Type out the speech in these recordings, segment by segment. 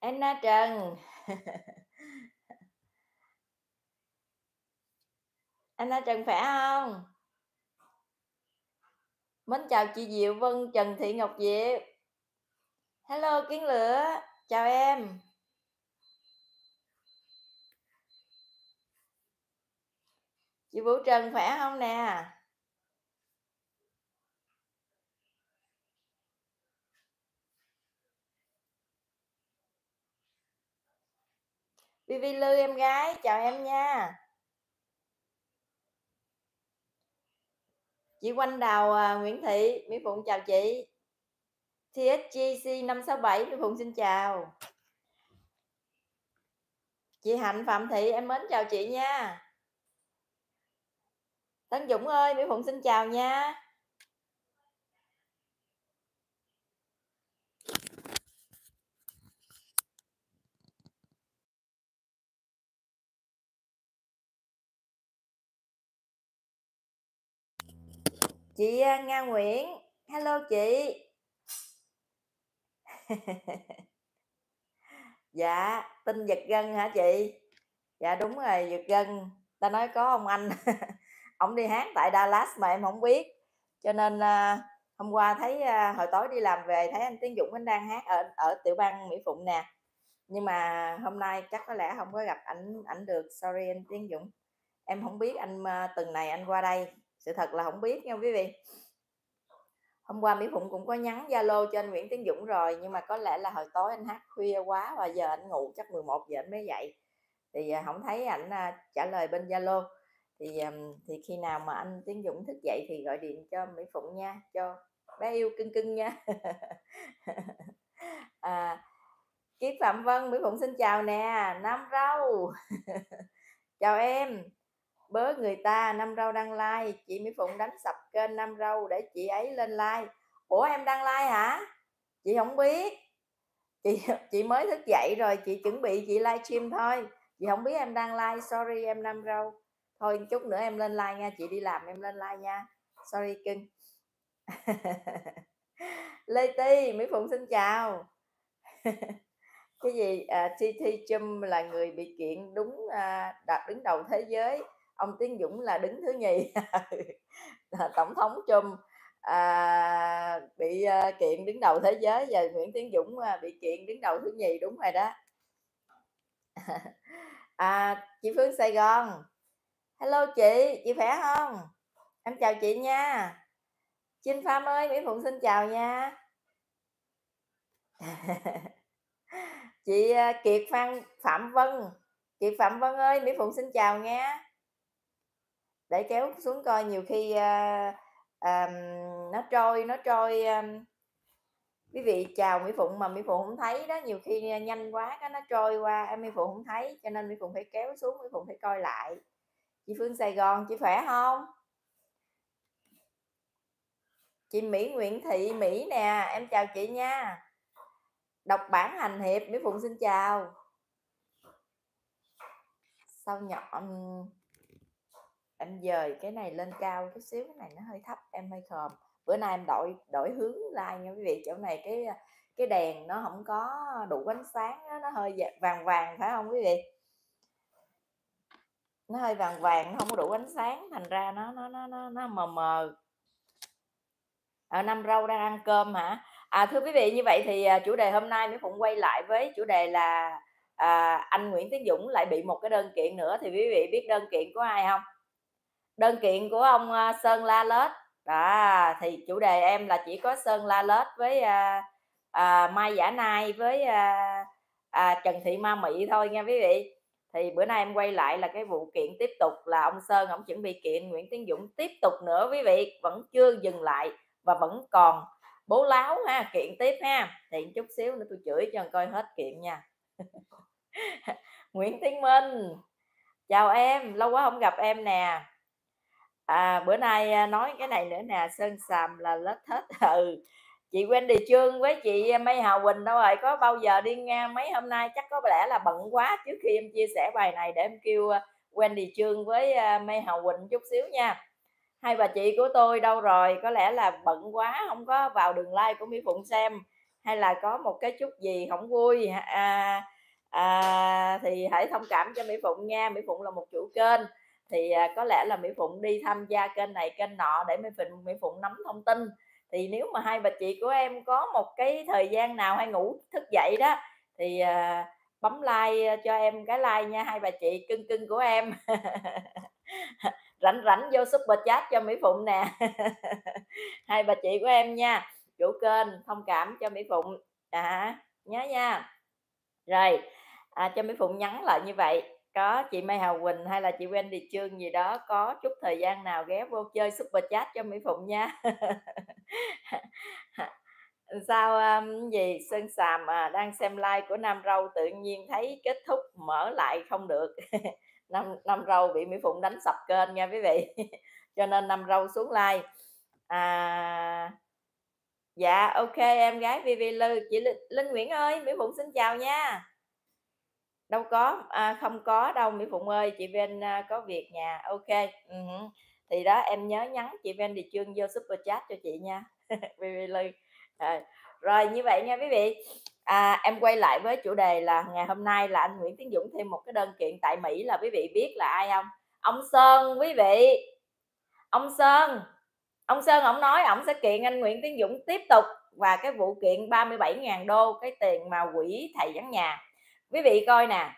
Anna Trần. Anna Trần khỏe không? Mến chào chị Diệu Vân, Trần Thị Ngọc Diệu, Hello Kiến Lửa, chào em. Chị Vũ Trần khỏe không nè? Vivi Lư em gái, chào em nha. Chị Quanh Đào, à, Nguyễn Thị, Mỹ Phụng chào chị. TSGC 567, Mỹ Phụng xin chào. Chị Hạnh Phạm Thị, em mến chào chị nha. Tấn Dũng ơi, Mỹ Phụng xin chào nha. Chị, à, Nga Nguyễn, hello chị. Dạ, tin giật gân hả chị? Dạ, đúng rồi, giật gân. Ta nói có ông anh, ổng đi hát tại Dallas mà em không biết, cho nên, à, hôm qua thấy, à, hồi tối đi làm về thấy anh Tiến Dũng anh đang hát ở ở tiểu bang Mỹ Phụng nè, nhưng mà hôm nay chắc có lẽ không có gặp ảnh ảnh được, sorry anh Tiến Dũng. Em không biết anh, từng tuần này anh qua đây, sự thật là không biết nha quý vị. Hôm qua Mỹ Phụng cũng có nhắn Zalo cho anh Nguyễn Tiến Dũng rồi, nhưng mà có lẽ là hồi tối anh hát khuya quá và giờ anh ngủ chắc 11 giờ anh mới dậy, thì, à, không thấy ảnh, à, trả lời bên Zalo. Thì, à, thì khi nào mà anh Tiến Dũng thức dậy thì gọi điện cho Mỹ Phụng nha, cho bé yêu cưng cưng nha. À, kiếp Phạm Vân, Mỹ Phụng xin chào nè, Nam rau. Chào em. Bớ người ta, năm rau đăng like, chị Mỹ Phụng đánh sập kênh năm rau để chị ấy lên like. Ủa em đăng like hả? Chị không biết. Chị chị mới thức dậy rồi, chị chuẩn bị chị livestream thôi, chị không biết em đăng like, sorry em năm rau Thôi chút nữa em lên like nha, chị đi làm em lên like nha. Sorry cưng. Lê Ti, Mỹ Phụng xin chào. Cái gì? À, TT Chum là người bị kiện đúng, à, đặt đứng đầu thế giới, ông Tiến Dũng là đứng thứ nhì. Tổng thống Trump, à, bị, à, kiện đứng đầu thế giới, và Nguyễn Tiến Dũng, à, bị kiện đứng đầu thứ nhì, đúng rồi đó. À, chị Phương Sài Gòn. Hello chị, chị khỏe không Em chào chị nha. Trinh pha ơi, Mỹ Phụng xin chào nha. Chị, à, Kiệt Phan Phạm Vân, chị Phạm Vân ơi, Mỹ Phụng xin chào nghe. Để kéo xuống coi nhiều khi, uh, um, nó trôi nó trôi, um, quý vị chào Mỹ Phụng mà Mỹ Phụng không thấy đó, nhiều khi, nhanh quá cái nó trôi qua, em Mỹ Phụng không thấy, cho nên Mỹ Phụng phải kéo xuống, Mỹ Phụng phải coi lại. Chị Phương Sài Gòn, chị khỏe không Chị Mỹ Nguyễn Thị Mỹ nè, em chào chị nha. Đọc bản hành hiệp, Mỹ Phụng xin chào. Sao nhỏ. Em dời cái này lên cao chút xíu, cái này nó hơi thấp, em hơi khòm. Bữa nay em đổi đổi hướng like nha quý vị, chỗ này cái, cái đèn nó không có đủ ánh sáng đó, nó hơi vàng vàng, phải không quý vị? Nó hơi vàng vàng, nó không có đủ ánh sáng, thành ra nó nó nó nó nó mờ mờ. Ờ, năm Râu đang ăn cơm hả? À, thưa quý vị, như vậy thì, à, chủ đề hôm nay Mỹ Phụng quay lại với chủ đề là, à, anh Nguyễn Tiến Dũng lại bị một cái đơn kiện nữa, thì quý vị biết đơn kiện của ai không Đơn kiện của ông, ờ, Sơn La Lết. Đó, thì chủ đề em là chỉ có Sơn La Lết với, à, à, Mai Giả Nai với, à, à, Trần Thị Ma Mị thôi nha quý vị. Thì bữa nay em quay lại là cái vụ kiện tiếp tục là ông Sơn ông chuẩn bị kiện Nguyễn Tiến Dũng tiếp tục nữa quý vị, vẫn chưa dừng lại và vẫn còn bố láo ha, kiện tiếp ha. Thì chút xíu nữa tôi chửi cho coi hết kiện nha. Nguyễn Tiến Minh, chào em, lâu quá không gặp em nè. À, bữa nay, à, nói cái này nữa nè, Sơn sàm là lết hết. Ừ, chị Wendy Trương với chị à, Mai Hà Quỳnh đâu rồi? Có bao giờ đi ngang mấy hôm nay chắc có lẽ là bận quá, trước khi em chia sẻ bài này để em kêu, à, Wendy Trương với, a, Mai Hà Quỳnh chút xíu nha. Hai bà chị của tôi đâu rồi? Có lẽ là bận quá không có vào đường like của Mỹ Phụng xem, hay là có một cái chút gì không vui à, à, thì hãy thông cảm cho mỹ phụng nha mỹ phụng là một chủ kênh thì à, có lẽ là mỹ phụng đi tham gia kênh này kênh nọ để mỹ phụng mỹ phụng nắm thông tin. Thì nếu mà hai bà chị của em có một cái thời gian nào hay ngủ thức dậy đó thì à, bấm like à, cho em cái like nha hai bà chị cưng cưng của em. Rảnh rảnh vô super chat cho mỹ phụng nè. Hai bà chị của em nha chủ kênh thông cảm cho mỹ phụng. À nhớ nha. Rồi à, cho mỹ phụng nhắn lại như vậy có chị Mai Hào Quỳnh hay là chị Wendy Trương gì đó có chút thời gian nào ghé vô chơi super chat cho Mỹ Phụng nha. Sao um, gì? Sơn Sàm à, đang xem like của Nam Râu tự nhiên thấy kết thúc mở lại không được. Nam Nam Râu bị Mỹ Phụng đánh sập kênh nha quý vị. Cho nên Nam Râu xuống like à, dạ ok em gái Vivi Lư chị Linh Nguyễn ơi Mỹ Phụng xin chào nha đâu có à, không có đâu Mỹ Phụng ơi chị Ven à, có việc nhà ok. Uh-huh. thì đó em nhớ nhắn chị Ven thì chương vô super chat cho chị nha. Vivi Lư. À, rồi như vậy nha quý vị. À, em quay lại với chủ đề là ngày hôm nay là anh Nguyễn Tiến Dũng thêm một cái đơn kiện tại Mỹ là quý vị biết là ai không? Ông Sơn quý vị. Ông Sơn. Ông Sơn ông nói ông sẽ kiện anh Nguyễn Tiến Dũng tiếp tục và cái vụ kiện 37.000 đô cái tiền mà quỹ thầy vắng nhà quý vị coi nè.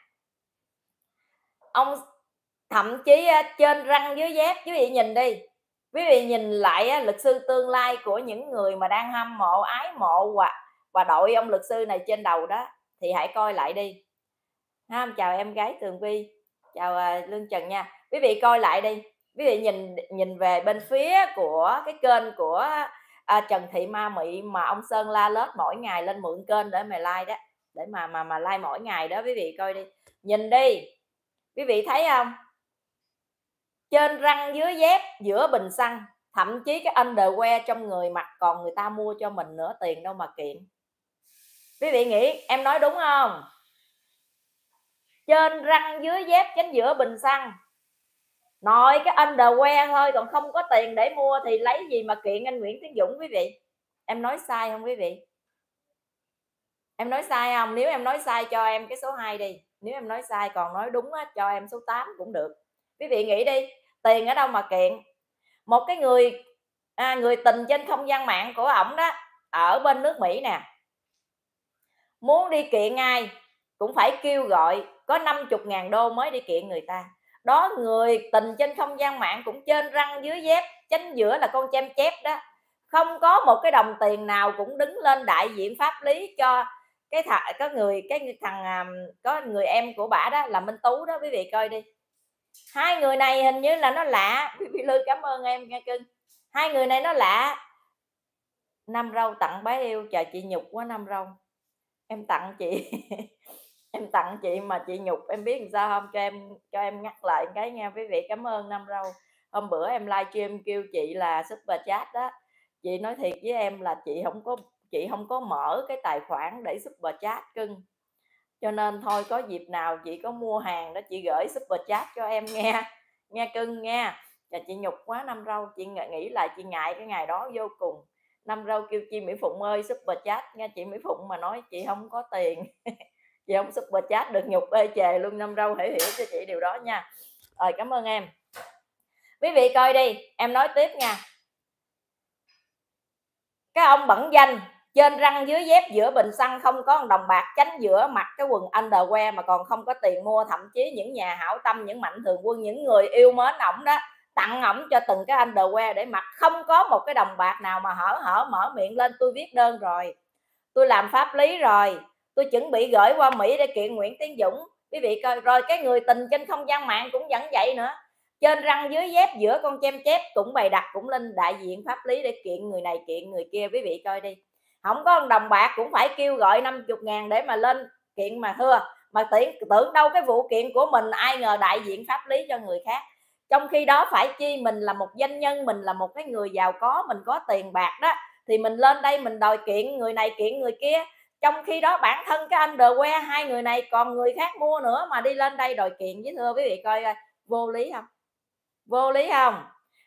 Ông thậm chí trên răng dưới dép quý vị nhìn đi. Quý vị nhìn lại luật sư tương lai của những người mà đang hâm mộ ái mộ và và đội ông luật sư này trên đầu đó thì hãy coi lại đi. Ha chào em gái tường vi chào à, lương trần nha. Quý vị coi lại đi. Quý vị nhìn nhìn về bên phía của cái kênh của à, trần thị ma mị mà ông sơn la lết mỗi ngày lên mượn kênh để mày like đó để mà mà mà like mỗi ngày đó, quý vị coi đi. Nhìn đi. Quý vị thấy không? Trên răng dưới dép, giữa bình xăng, thậm chí cái underwear trong người mặc còn người ta mua cho mình nữa, tiền đâu mà kiện quý vị nghĩ, em nói đúng không? Trên răng dưới dép chính giữa bình xăng. Nội cái underwear thôi, còn không có tiền để mua thì lấy gì mà kiện anh Nguyễn Tiến Dũng, quý vị? Em nói sai không, quý vị? Em nói sai không? Nếu em nói sai cho em cái số 2 đi. Nếu em nói sai còn nói đúng á, cho em số 8 cũng được. Quý vị nghĩ đi tiền ở đâu mà kiện? Một cái người à, người tình trên không gian mạng của ổng đó ở bên nước Mỹ nè. Muốn đi kiện ai? Cũng phải kêu gọi có 50 ngàn đô mới đi kiện người ta. Đó người tình trên không gian mạng cũng trên răng dưới dép chánh giữa là con chem chép đó. Không có một cái đồng tiền nào cũng đứng lên đại diện pháp lý cho cái thằng có người, cái thằng à, có người em của bả đó là minh tú đó, quý vị coi đi. Hai người này hình như là nó lạ. Quý vị lư cảm ơn em nghe cưng. Hai người này nó lạ. Năm râu tặng bái yêu, chờ chị nhục quá năm râu. Em tặng chị, em tặng chị mà chị nhục, em biết làm sao không? Cho em cho em ngắt lại cái nha. Quý vị cảm ơn năm râu. Hôm bữa em livestream kêu chị là super chat đó. Chị nói thiệt với em là chị không có chị không có mở cái tài khoản để super chat cưng. Cho nên thôi, có dịp nào chị có mua hàng đó, chị gửi super chat cho em nghe nghe cưng nghe và chị nhục quá năm rau chị nghĩ lại chị ngại cái ngày đó vô cùng. Năm rau kêu chi mỹ phụng ơi, super chat nghe chị mỹ phụng mà nói chị không có tiền. Chị không super chat được, nhục ê chề luôn. Năm rau hãy hiểu cho chị điều đó nha. Rồi, cảm ơn em. Quý vị coi đi, em nói tiếp nha. Cái ông bẩn danh trên răng dưới dép giữa bình xăng không có đồng bạc tránh giữa mặc cái quần underwear mà còn không có tiền mua, thậm chí những nhà hảo tâm, những mạnh thường quân, những người yêu mến ổng đó, tặng ổng cho từng cái underwear để mặc. Không có một cái đồng bạc nào mà hở hở mở miệng lên, tôi viết đơn rồi, tôi làm pháp lý rồi, tôi chuẩn bị gửi qua mỹ để kiện nguyễn tiến dũng. Quý vị coi, rồi cái người tình trên không gian mạng cũng vẫn vậy nữa. Trên răng dưới dép giữa con chem chép cũng bày đặt, cũng lên đại diện pháp lý để kiện người này, kiện người kia. Quý vị coi đi không có đồng bạc cũng phải kêu gọi 50 ngàn để mà lên kiện mà thưa. Mà tưởng, tưởng đâu cái vụ kiện của mình ai ngờ đại diện pháp lý cho người khác. Trong khi đó phải chi mình là một doanh nhân mình là một cái người giàu có mình có tiền bạc đó thì mình lên đây mình đòi kiện người này kiện người kia. Trong khi đó bản thân cái anh que hai người này còn người khác mua nữa mà đi lên đây đòi kiện với thưa quý vị coi vô lý không? Vô lý không?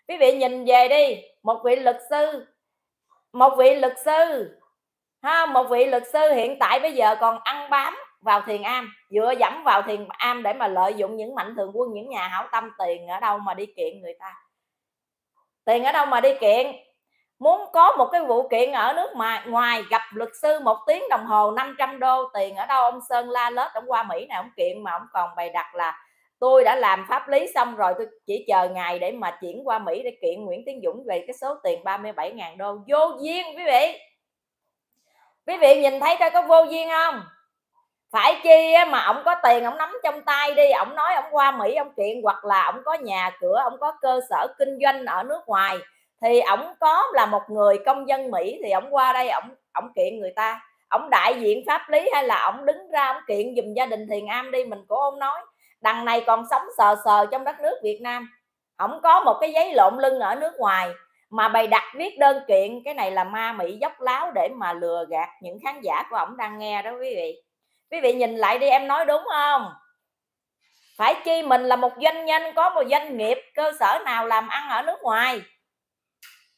Quý vị nhìn về đi một vị luật sư một vị luật sư ha, một vị luật sư hiện tại bây giờ còn ăn bám vào thiền am, dựa dẫm vào thiền am để mà lợi dụng những mạnh thường quân, những nhà hảo tâm tiền ở đâu mà đi kiện người ta. Tiền ở đâu mà đi kiện? Muốn có một cái vụ kiện ở nước mà, ngoài gặp luật sư một tiếng đồng hồ 500 đô tiền ở đâu, ông Sơn la lết, ông qua Mỹ này ông kiện mà ông còn bày đặt là, tôi đã làm pháp lý xong rồi, tôi chỉ chờ ngày để mà chuyển qua Mỹ để kiện Nguyễn Tiến Dũng về cái số tiền 37.000 đô. Vô duyên, quý vị quý vị nhìn thấy coi có vô duyên không? Phải chi mà ông có tiền ông nắm trong tay đi ông nói ông qua mỹ ông kiện, hoặc là ông có nhà cửa ông có cơ sở kinh doanh ở nước ngoài, thì ông có là một người công dân mỹ, thì ông qua đây ông ông kiện người ta. Ông đại diện pháp lý hay là ông đứng ra ông kiện dùm gia đình thiền am đi, mình của ông nói. Đằng này còn sống sờ sờ trong đất nước việt nam. Ông có một cái giấy lộn lưng ở nước ngoài mà bày đặt viết đơn kiện, cái này là ma mỹ dốc láo để mà lừa gạt những khán giả của ổng đang nghe đó quý vị. Quý vị nhìn lại đi, em nói đúng không? Phải chi mình là một doanh nhân, có một doanh nghiệp, cơ sở nào làm ăn ở nước ngoài?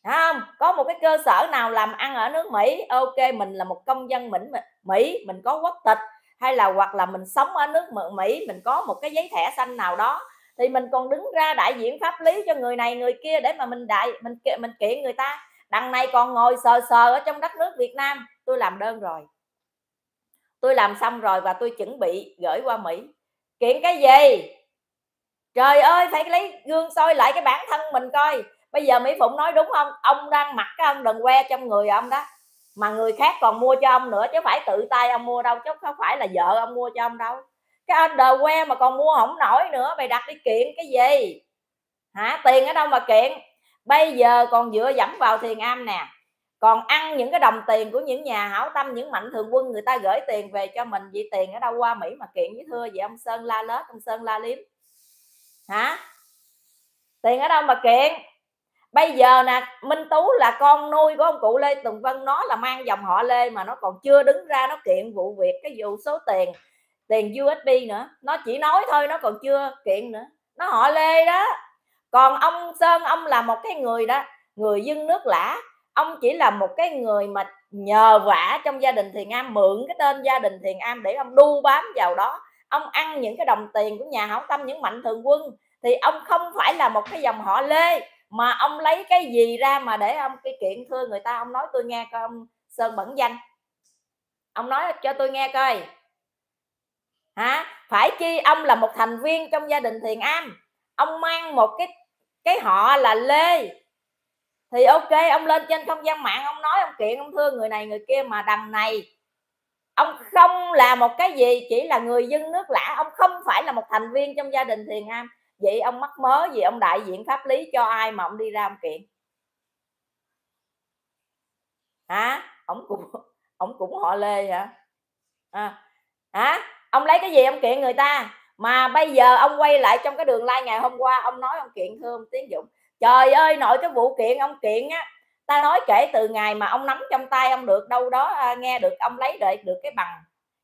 Không? Có một cái cơ sở nào làm ăn ở nước mỹ? Ok, mình là một công dân mỹ mỹ, mình có quốc tịch. Hay là hoặc là mình sống ở nước mỹ, mình có một cái giấy thẻ xanh nào đó thì mình còn đứng ra đại diện pháp lý cho người này, người kia để mà mình đại, mình mình kiện người ta. Đằng này còn ngồi sờ sờ ở trong đất nước Việt Nam. Tôi làm đơn rồi. Tôi làm xong rồi và tôi chuẩn bị gửi qua Mỹ. Kiện cái gì? Trời ơi, phải lấy gương soi lại cái bản thân mình coi. Bây giờ Mỹ Phụng nói đúng không? Ông đang mặc cái ông đần que trong người ông đó. Mà người khác còn mua cho ông nữa, chứ phải tự tay ông mua đâu, chứ không phải là vợ ông mua cho ông đâu cái underwear que mà còn mua không nổi nữa, mày đặt đi kiện cái gì? Hả? Tiền ở đâu mà kiện? Bây giờ còn dựa dẫm vào thiền am nè. Còn ăn những cái đồng tiền của những nhà hảo tâm, những mạnh thường quân, người ta gửi tiền về cho mình. Vậy tiền ở đâu qua mỹ mà kiện với thưa vậy ông sơn la lết, ông sơn la liếm? Hả? Tiền ở đâu mà kiện? Bây giờ nè, minh tú là con nuôi của ông cụ lê tùng vân, nó là mang dòng họ lê mà nó còn chưa đứng ra nó kiện vụ việc, cái vụ số tiền tiền usb nữa. Nó chỉ nói thôi, nó còn chưa kiện nữa. Nó họ lê đó. Còn ông sơn, ông là một cái người đó, người dân nước lã. Ông chỉ là một cái người mà nhờ vả trong gia đình thiền am, mượn cái tên gia đình thiền am để ông đu bám vào đó. Ông ăn những cái đồng tiền của nhà hảo tâm, những mạnh thường quân. Thì ông không phải là một cái dòng họ lê, mà ông lấy cái gì ra mà để ông cái kiện thưa người ta? Ông nói tôi nghe coi, ông sơn bẩn danh. Ông nói cho tôi nghe coi hả? Phải chi ông là một thành viên trong gia đình thiền am? Ông mang một cái cái họ là lê. Thì ok ông lên trên không gian mạng ông nói ông kiện ông thương người này người kia mà đằng này ông không là một cái gì chỉ là người dân nước lã. Ông không phải là một thành viên trong gia đình thiền am. Vậy ông mắc mớ gì ông đại diện pháp lý cho ai mà ông đi ra ông kiện? Hả? Ông cũng ông cũng họ lê hả? À, hả? Ông lấy cái gì ông kiện người ta? Mà bây giờ ông quay lại trong cái đường like ngày hôm qua ông nói ông kiện thương ông tiến dũng. Trời ơi nội cái vụ kiện ông kiện á ta nói kể từ ngày mà ông nắm trong tay ông được đâu đó à, nghe được ông lấy được được cái bằng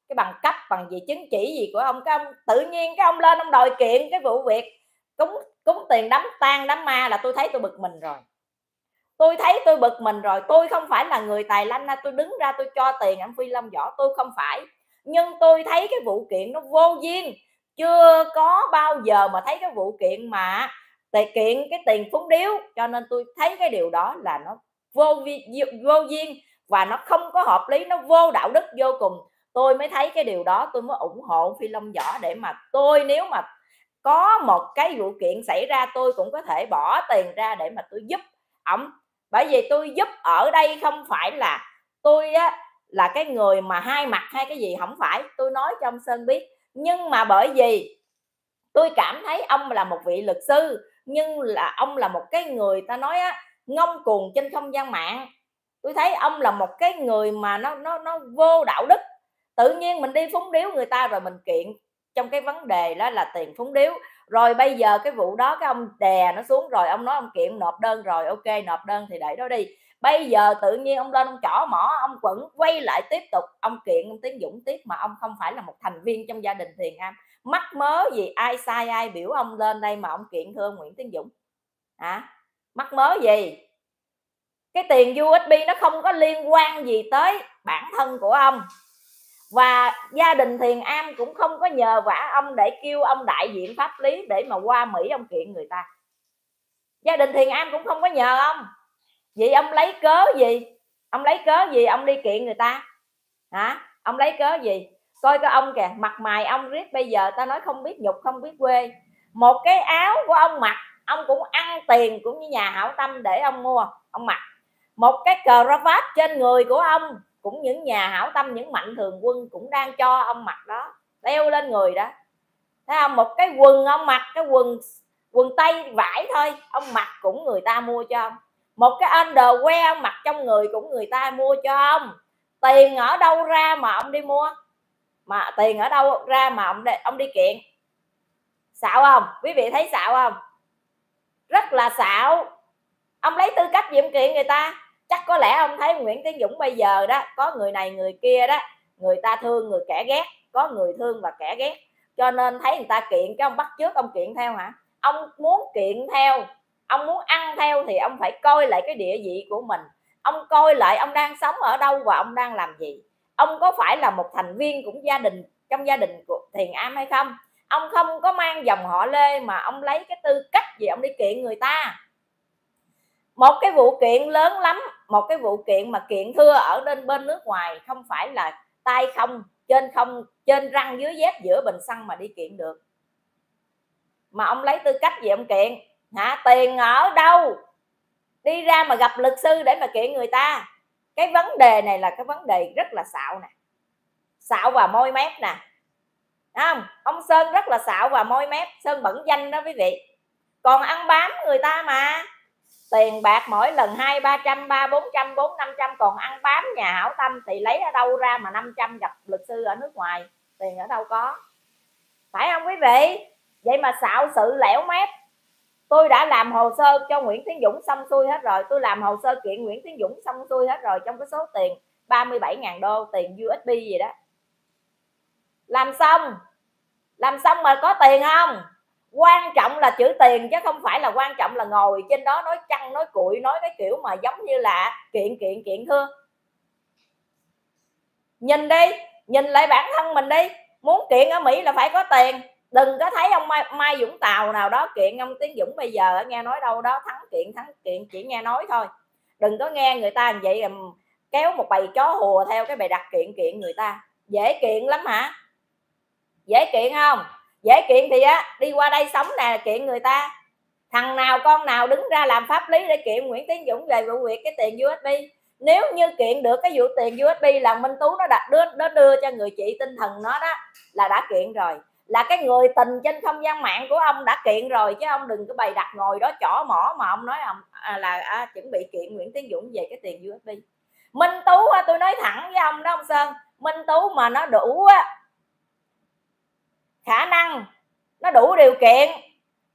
cái bằng cấp bằng gì chứng chỉ gì của ông cái ông tự nhiên cái ông lên ông đòi kiện cái vụ việc. Cúng cúng tiền đám tang đám ma là tôi thấy tôi bực mình rồi. Tôi thấy tôi bực mình rồi tôi không phải là người tài lanh tôi đứng ra tôi cho tiền anh phi long võ tôi không phải nhưng tôi thấy cái vụ kiện nó vô duyên. Chưa có bao giờ mà thấy cái vụ kiện mà tệ kiện cái tiền phúng điếu. Cho nên tôi thấy cái điều đó là nó vô vô duyên và nó không có hợp lý, nó vô đạo đức, vô cùng. Tôi mới thấy cái điều đó, tôi mới ủng hộ phi long võ để mà tôi nếu mà có một cái vụ kiện xảy ra, tôi cũng có thể bỏ tiền ra để mà tôi giúp ổng. Bởi vì tôi giúp ở đây không phải là tôi á là cái người mà hai mặt hay cái gì không phải, tôi nói cho ông sơn biết. Nhưng mà bởi vì tôi cảm thấy ông là một vị luật sư, nhưng là ông là một cái người, ta nói á, ngông cuồng trên không gian mạng. Tôi thấy ông là một cái người mà nó nó nó vô đạo đức. Tự nhiên mình đi phúng điếu người ta rồi mình kiện. Trong cái vấn đề đó là tiền phúng điếu. Rồi bây giờ cái vụ đó, cái ông đè nó xuống rồi, ông nói ông kiện nộp đơn rồi, ok, nộp đơn thì để đó đi bây giờ tự nhiên ông lên ông chỏ mỏ, ông quẩn quay lại tiếp tục, ông kiện ông tiến dũng tiếp mà ông không phải là một thành viên trong gia đình thiền am. Mắc mớ gì ai sai ai biểu ông lên đây mà ông kiện thưa nguyễn tiến dũng? Hả? Mắc mớ gì? Cái tiền USB nó không có liên quan gì tới bản thân của ông. Và gia đình thiền am cũng không có nhờ vả ông để kêu ông đại diện pháp lý để mà qua mỹ ông kiện người ta. Gia đình thiền am cũng không có nhờ ông vậy ông lấy cớ gì? Ông lấy cớ gì ông đi kiện người ta? Hả? Ông lấy cớ gì? Coi cái ông kìa, mặt mày ông riết bây giờ ta nói không biết nhục, không biết quê. Một cái áo của ông mặc, ông cũng ăn tiền cũng như nhà hảo tâm để ông mua, ông mặc. Một cái cờ vát trên người của ông, cũng những nhà hảo tâm, những mạnh thường quân cũng đang cho ông mặc đó. Đeo lên người đó. Thấy không? Một cái quần ông mặc, cái quần quần tây vải thôi, ông mặc cũng người ta mua cho ông một cái underwear ông mặc trong người cũng người ta mua cho ông. Tiền ở đâu ra mà ông đi mua? Mà tiền ở đâu ra mà ông đi, ông đi kiện? Xạo không? Quý vị thấy xạo không? Rất là xạo. Ông lấy tư cách diệm kiện người ta. Chắc có lẽ ông thấy Nguyễn Tiến Dũng bây giờ đó có người này người kia đó người ta thương người kẻ ghét có người thương và kẻ ghét. Cho nên thấy người ta kiện cái ông bắt trước ông kiện theo hả? Ông muốn kiện theo ông muốn ăn theo thì ông phải coi lại cái địa vị của mình. Ông coi lại ông đang sống ở đâu và ông đang làm gì. Ông có phải là một thành viên cũng gia đình, trong gia đình của thiền am hay không? Ông không có mang dòng họ lê mà ông lấy cái tư cách gì ông đi kiện người ta. Một cái vụ kiện lớn lắm, một cái vụ kiện mà kiện thưa ở bên bên nước ngoài không phải là tay không, trên không, trên răng, dưới dép, giữa bình xăng mà đi kiện được. Mà ông lấy tư cách gì ông kiện? Hả? Tiền ở đâu? Đi ra mà gặp luật sư để mà kiện người ta. Cái vấn đề này là cái vấn đề rất là xạo nè. Xạo và môi mép nè. Không? Ông sơn rất là xạo và môi mép. Sơn bẩn danh đó quý vị. Còn ăn bám người ta mà. Tiền bạc mỗi lần hai, ba trăm, ba, bốn trăm, bốn, năm trăm. Còn ăn bám nhà hảo tâm thì lấy ở đâu ra mà 500 gặp luật sư ở nước ngoài? Tiền ở đâu có? Phải không quý vị? Vậy mà xạo sự lẻo mép tôi đã làm hồ sơ cho Nguyễn Tiến Dũng xong xuôi hết rồi. Tôi làm hồ sơ kiện Nguyễn Tiến Dũng xong xuôi hết rồi trong cái số tiền 37.000 đô, tiền USB gì đó. Làm xong. Làm xong mà có tiền không? Quan trọng là chữ tiền chứ không phải là quan trọng là ngồi trên đó nói chăng, nói cuội, nói cái kiểu mà giống như là kiện kiện kiện thưa. Nhìn đi, nhìn lại bản thân mình đi. Muốn kiện ở mỹ là phải có tiền đừng có thấy ông mai, mai dũng tàu nào đó kiện ông tiến dũng bây giờ nghe nói đâu đó thắng kiện thắng kiện chỉ nghe nói thôi. Đừng có nghe người ta vậy kéo một bầy chó hùa theo cái bài đặt kiện kiện người ta. Dễ kiện lắm hả? Dễ kiện không? Dễ kiện thì á đi qua đây sống nè kiện người ta. Thằng nào con nào đứng ra làm pháp lý để kiện Nguyễn Tiến Dũng về vụ việc cái tiền USB nếu như kiện được cái vụ tiền USB là Minh Tú nó đặt đưa nó đưa cho người chị tinh thần nó đó là đã kiện rồi là cái người tình trên không gian mạng của ông đã kiện rồi chứ ông đừng có bày đặt ngồi đó chỏ mỏ mà ông nói ông à, là à, chuẩn bị kiện Nguyễn Tiến Dũng về cái tiền USB Minh Tú tôi nói thẳng với ông đó ông Sơn Minh Tú mà nó đủ á khả năng nó đủ điều kiện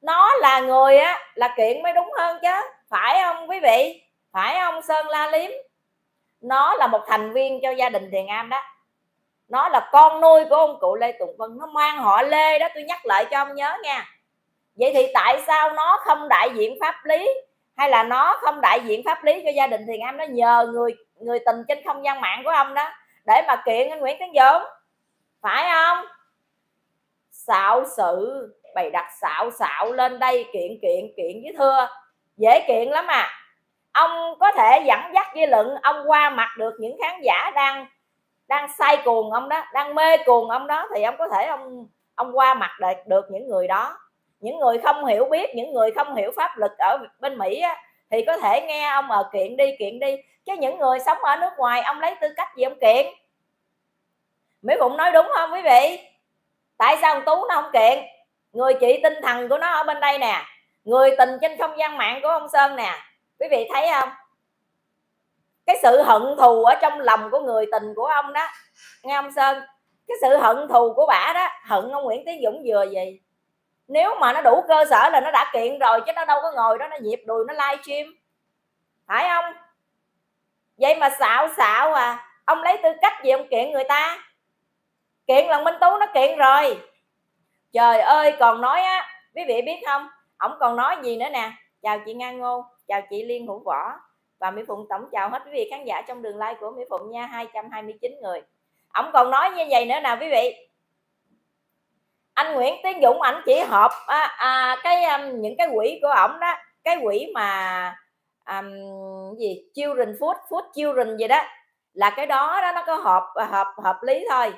nó là người á là kiện mới đúng hơn chứ. Phải không quý vị? Phải không sơn la liếm? Nó là một thành viên cho gia đình thiền am đó nó là con nuôi của ông cụ lê tùng vân. Nó mang họ lê đó, tôi nhắc lại cho ông nhớ nha. Vậy thì tại sao nó không đại diện pháp lý? Hay là nó không đại diện pháp lý cho gia đình thiền am nó nhờ người người tình trên không gian mạng của ông đó để mà kiện anh nguyễn tấn dũng. Phải không? Xạo sự, bày đặt xạo xạo lên đây, kiện kiện kiện với thưa. Dễ kiện lắm à. Ông có thể dẫn dắt dư luận, ông qua mặt được những khán giả đang đang say cuồng ông đó đang mê cuồng ông đó thì ông có thể ông ông qua mặt được, được những người đó. Những người không hiểu biết những người không hiểu pháp luật ở bên mỹ á, thì có thể nghe ông ở kiện đi kiện đi. Chứ những người sống ở nước ngoài ông lấy tư cách gì ông kiện? Mỹ phụng nói đúng không quý vị? Tại sao ông tú nó không kiện? Người chị tinh thần của nó ở bên đây nè. Người tình trên không gian mạng của ông sơn nè. Quý vị thấy không? Cái sự hận thù ở trong lòng của người tình của ông đó, nghe ông sơn? Cái sự hận thù của bả đó, hận ông nguyễn tiến dũng vừa gì nếu mà nó đủ cơ sở là nó đã kiện rồi chứ nó đâu có ngồi đó, nó nhịp đùi, nó live stream. Phải không? Vậy mà xạo xạo à. Ông lấy tư cách gì ông kiện người ta? Kiện lần minh tú nó kiện rồi. Trời ơi, còn nói á, quý vị biết không? Ổng còn nói gì nữa nè? Chào chị nga ngô, chào chị liên hữu võ và Mỹ Phụng tổng chào hết quý vị khán giả trong đường like của Mỹ Phụng nha 229 người. Ông còn nói như vậy nữa nào quý vị. Anh Nguyễn Tiến Dũng ảnh chỉ họp à, à, cái um, những cái quỹ của ổng đó cái quỹ mà um, gì children food food children gì đó là cái đó đó nó có hợp à, hợp hợp lý thôi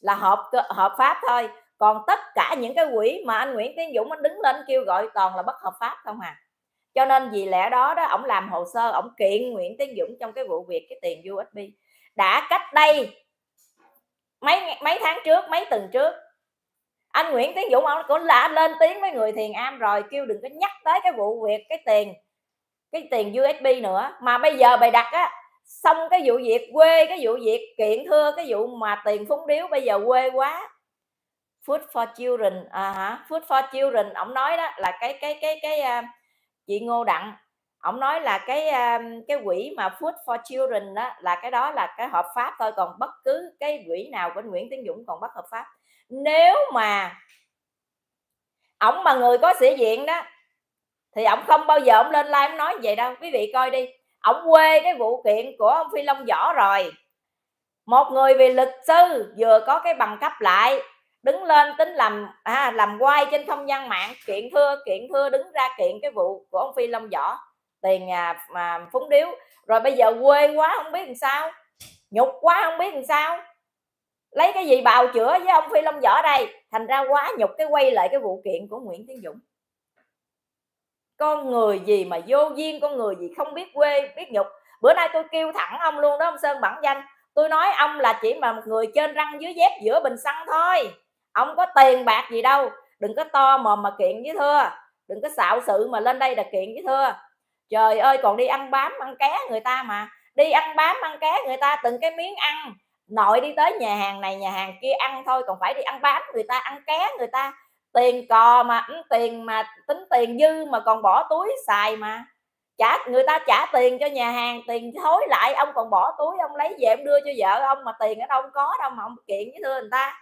là hợp hợp pháp thôi. Còn tất cả những cái quỹ mà anh Nguyễn Tiến Dũng anh đứng lên kêu gọi toàn là bất hợp pháp không à cho nên vì lẽ đó đó ổng làm hồ sơ ổng kiện Nguyễn Tiến Dũng trong cái vụ việc cái tiền USB đã cách đây mấy mấy tháng trước mấy tuần trước anh Nguyễn Tiến Dũng ông cũng đã lên tiếng với người thiền am rồi kêu đừng có nhắc tới cái vụ việc cái tiền cái tiền USB nữa. Mà bây giờ bày đặt á xong cái vụ việc quê cái vụ việc kiện thưa cái vụ mà tiền phúng điếu bây giờ quê quá. Food for children à hả food for children ông nói đó là cái cái cái cái uh, chị Ngô Đặng. Ông nói là cái cái quỹ mà food for children đó là cái đó là cái hợp pháp thôi, còn bất cứ cái quỹ nào của Nguyễn Tiến Dũng còn bất hợp pháp. Nếu mà ổng mà người có sĩ diện đó, thì ổng không bao giờ ổng lên live nói vậy đâu. Quý vị coi đi, ổng quê cái vụ kiện của ông phi long võ rồi. Một người vì luật sư vừa có cái bằng cấp lại đứng lên tính làm à, làm quay trên không gian mạng kiện thưa kiện thưa đứng ra kiện cái vụ của ông phi long võ tiền à, mà phúng điếu. Rồi bây giờ quê quá không biết làm sao nhục quá không biết làm sao. Lấy cái gì bào chữa với ông phi long võ đây? Thành ra quá nhục cái quay lại cái vụ kiện của nguyễn tiến dũng. Con người gì mà vô duyên con người gì không biết quê biết nhục. Bữa nay tôi kêu thẳng ông luôn đó ông sơn bản danh. Tôi nói ông là chỉ mà một người trên răng dưới dép giữa bình xăng thôi ông có tiền bạc gì đâu. Đừng có to mồm mà kiện với thưa. Đừng có xạo sự mà lên đây là kiện với thưa. Trời ơi, còn đi ăn bám ăn ké người ta mà. Đi ăn bám ăn ké người ta từng cái miếng ăn. Nội đi tới nhà hàng này, nhà hàng kia ăn thôi, còn phải đi ăn bám người ta, ăn ké người ta. Tiền cò mà ừ, tiền mà, tính tiền dư mà còn bỏ túi xài mà. Trả, người ta trả tiền cho nhà hàng, tiền thối lại, ông còn bỏ túi, ông lấy về, ông đưa cho vợ ông mà tiền ở đâu không có đâu mà ông kiện với thưa người ta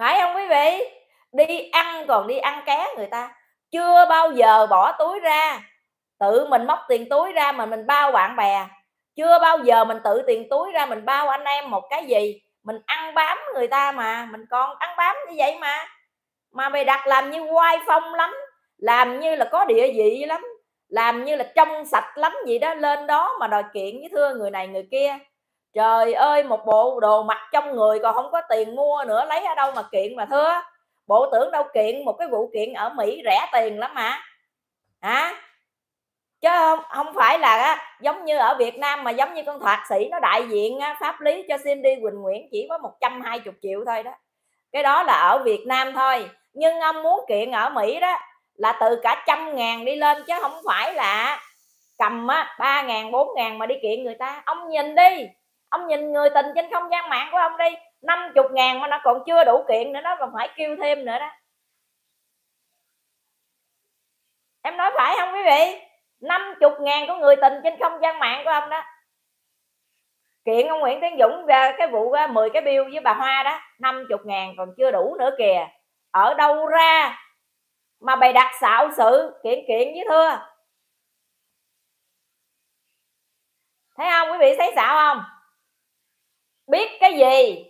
phải không quý vị? Đi ăn còn đi ăn ké người ta. Chưa bao giờ bỏ túi ra. Tự mình móc tiền túi ra mà mình bao bạn bè. Chưa bao giờ mình tự tiền túi ra mình bao anh em một cái gì. Mình ăn bám người ta mà. Mình còn ăn bám như vậy mà. Mà mày đặt làm như oai phong lắm. Làm như là có địa vị lắm. Làm như là trong sạch lắm gì đó. Lên đó mà đòi kiện với thưa người này người kia trời ơi một bộ đồ mặc trong người còn không có tiền mua nữa lấy ở đâu mà kiện mà thưa? Bộ tưởng đâu kiện một cái vụ kiện ở mỹ rẻ tiền lắm mà. Hả? Chứ không, không phải là á, giống như ở Việt Nam mà giống như con thạc sĩ nó đại diện á, pháp lý cho Cindy Quỳnh Nguyễn chỉ có 120 triệu thôi đó. Cái đó là ở Việt Nam thôi. Nhưng ông muốn kiện ở Mỹ đó là từ cả trăm ngàn đi lên chứ không phải là cầm á ba ngàn bốn ngàn mà đi kiện người ta. Ông nhìn đi ông nhìn người tình trên không gian mạng của ông đi, năm chục ngàn mà nó còn chưa đủ kiện nữa đó còn phải kêu thêm nữa đó. Em nói phải không quý vị? Năm chục ngàn của người tình trên không gian mạng của ông đó. Kiện ông Nguyễn Tiến Dũng ra cái vụ 10 cái bill với bà Hoa đó, năm chục ngàn còn chưa đủ nữa kìa. Ở đâu ra mà bày đặt xạo sự, kiện kiện với thưa? Thấy không? Quý vị thấy xạo không? Biết cái gì?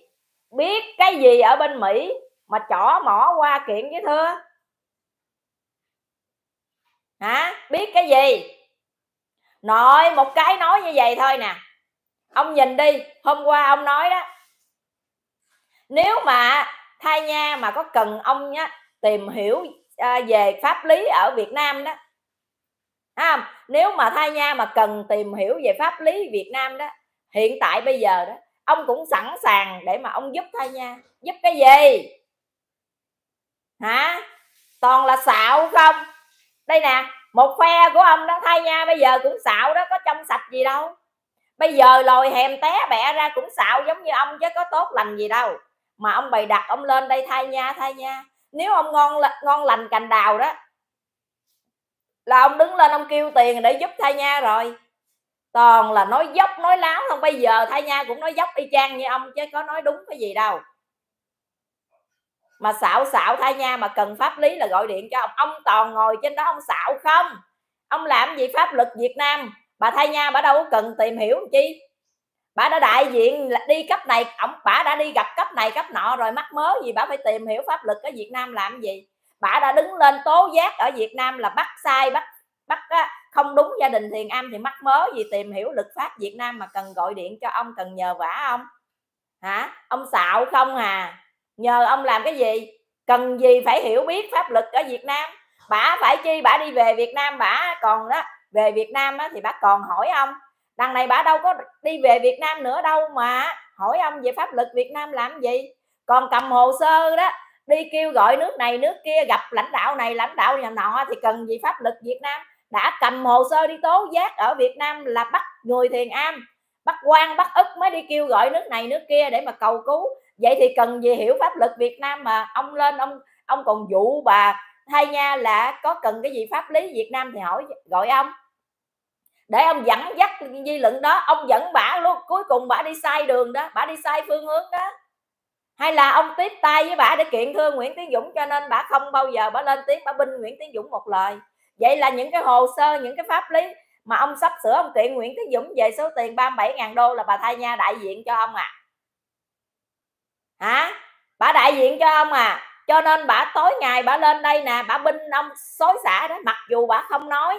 Biết cái gì ở bên mỹ mà chỏ mỏ qua kiện với thưa? Hả? Biết cái gì? Nội một cái nói như vậy thôi nè. Ông nhìn đi hôm qua ông nói đó. Nếu mà thai nha mà có cần ông nhá tìm hiểu à, về pháp lý ở Việt Nam đó. À, nếu mà thai nha mà cần tìm hiểu về pháp lý Việt Nam đó hiện tại bây giờ đó ông cũng sẵn sàng để mà ông giúp thôi nha. Giúp cái gì? Hả? Toàn là xạo không? Đây nè, một phe của ông đó thay nha bây giờ cũng xạo đó, có trong sạch gì đâu. Bây giờ lòi hèm té bẹ ra cũng xạo giống như ông chứ có tốt lành gì đâu. Mà ông bày đặt ông lên đây thay nha thay nha. Nếu ông ngon ngon lành cành đào đó, là ông đứng lên ông kêu tiền để giúp thay nha rồi toàn là nói dốc, nói láo không? Bây giờ thay nha cũng nói dốc y chang như ông chứ có nói đúng cái gì đâu. Mà xạo xạo thay nha mà cần pháp lý là gọi điện cho ông. Ông toàn ngồi trên đó ông xạo không? Ông làm gì pháp luật Việt Nam? Bà thay nha bà đâu có cần tìm hiểu chi? Bà đã đại diện đi cấp này, ông, bà đã đi gặp cấp này, cấp nọ rồi mắc mớ gì bà phải tìm hiểu pháp luật ở Việt Nam làm gì? Bà đã đứng lên tố giác ở Việt Nam là bắt sai, bắt bắt không đúng gia đình thiền am thì mắc mớ gì tìm hiểu luật pháp Việt Nam mà cần gọi điện cho ông cần nhờ vả ông? Hả? Ông xạo không à? Nhờ ông làm cái gì? Cần gì phải hiểu biết pháp luật ở Việt Nam? Bả phải chi? Bả đi về Việt Nam bả còn đó về Việt Nam á, thì bả còn hỏi ông. Đằng này bả đâu có đi về Việt Nam nữa đâu mà. Hỏi ông về pháp luật Việt Nam làm gì? Còn cầm hồ sơ đó đi kêu gọi nước này nước kia gặp lãnh đạo này lãnh đạo nhà nọ thì cần gì pháp luật Việt Nam? Đã cầm hồ sơ đi tố giác ở Việt Nam là bắt người thiền am, bắt quan, bắt ức mới đi kêu gọi nước này, nước kia để mà cầu cứu. Vậy thì cần gì hiểu pháp luật Việt Nam mà ông lên, ông ông còn dụ bà thay nha là có cần cái gì pháp lý Việt Nam thì hỏi, gọi ông. Để ông dẫn dắt di luận đó, ông dẫn bả luôn. Cuối cùng bả đi sai đường đó bả đi sai phương hướng đó. Hay là ông tiếp tay với bả để kiện thương Nguyễn Tiến Dũng, cho nên bả không bao giờ bả lên tiếng bả binh Nguyễn Tiến Dũng một lời vậy là những cái hồ sơ, những cái pháp lý mà ông sắp sửa ông kiện Nguyễn Thế Dũng về số tiền 37.000 đô là bà thay nha đại diện cho ông à? Hả? Bà đại diện cho ông à? Cho nên bà tối ngày bà lên đây nè, bà binh ông xối xả đó, mặc dù bà không nói,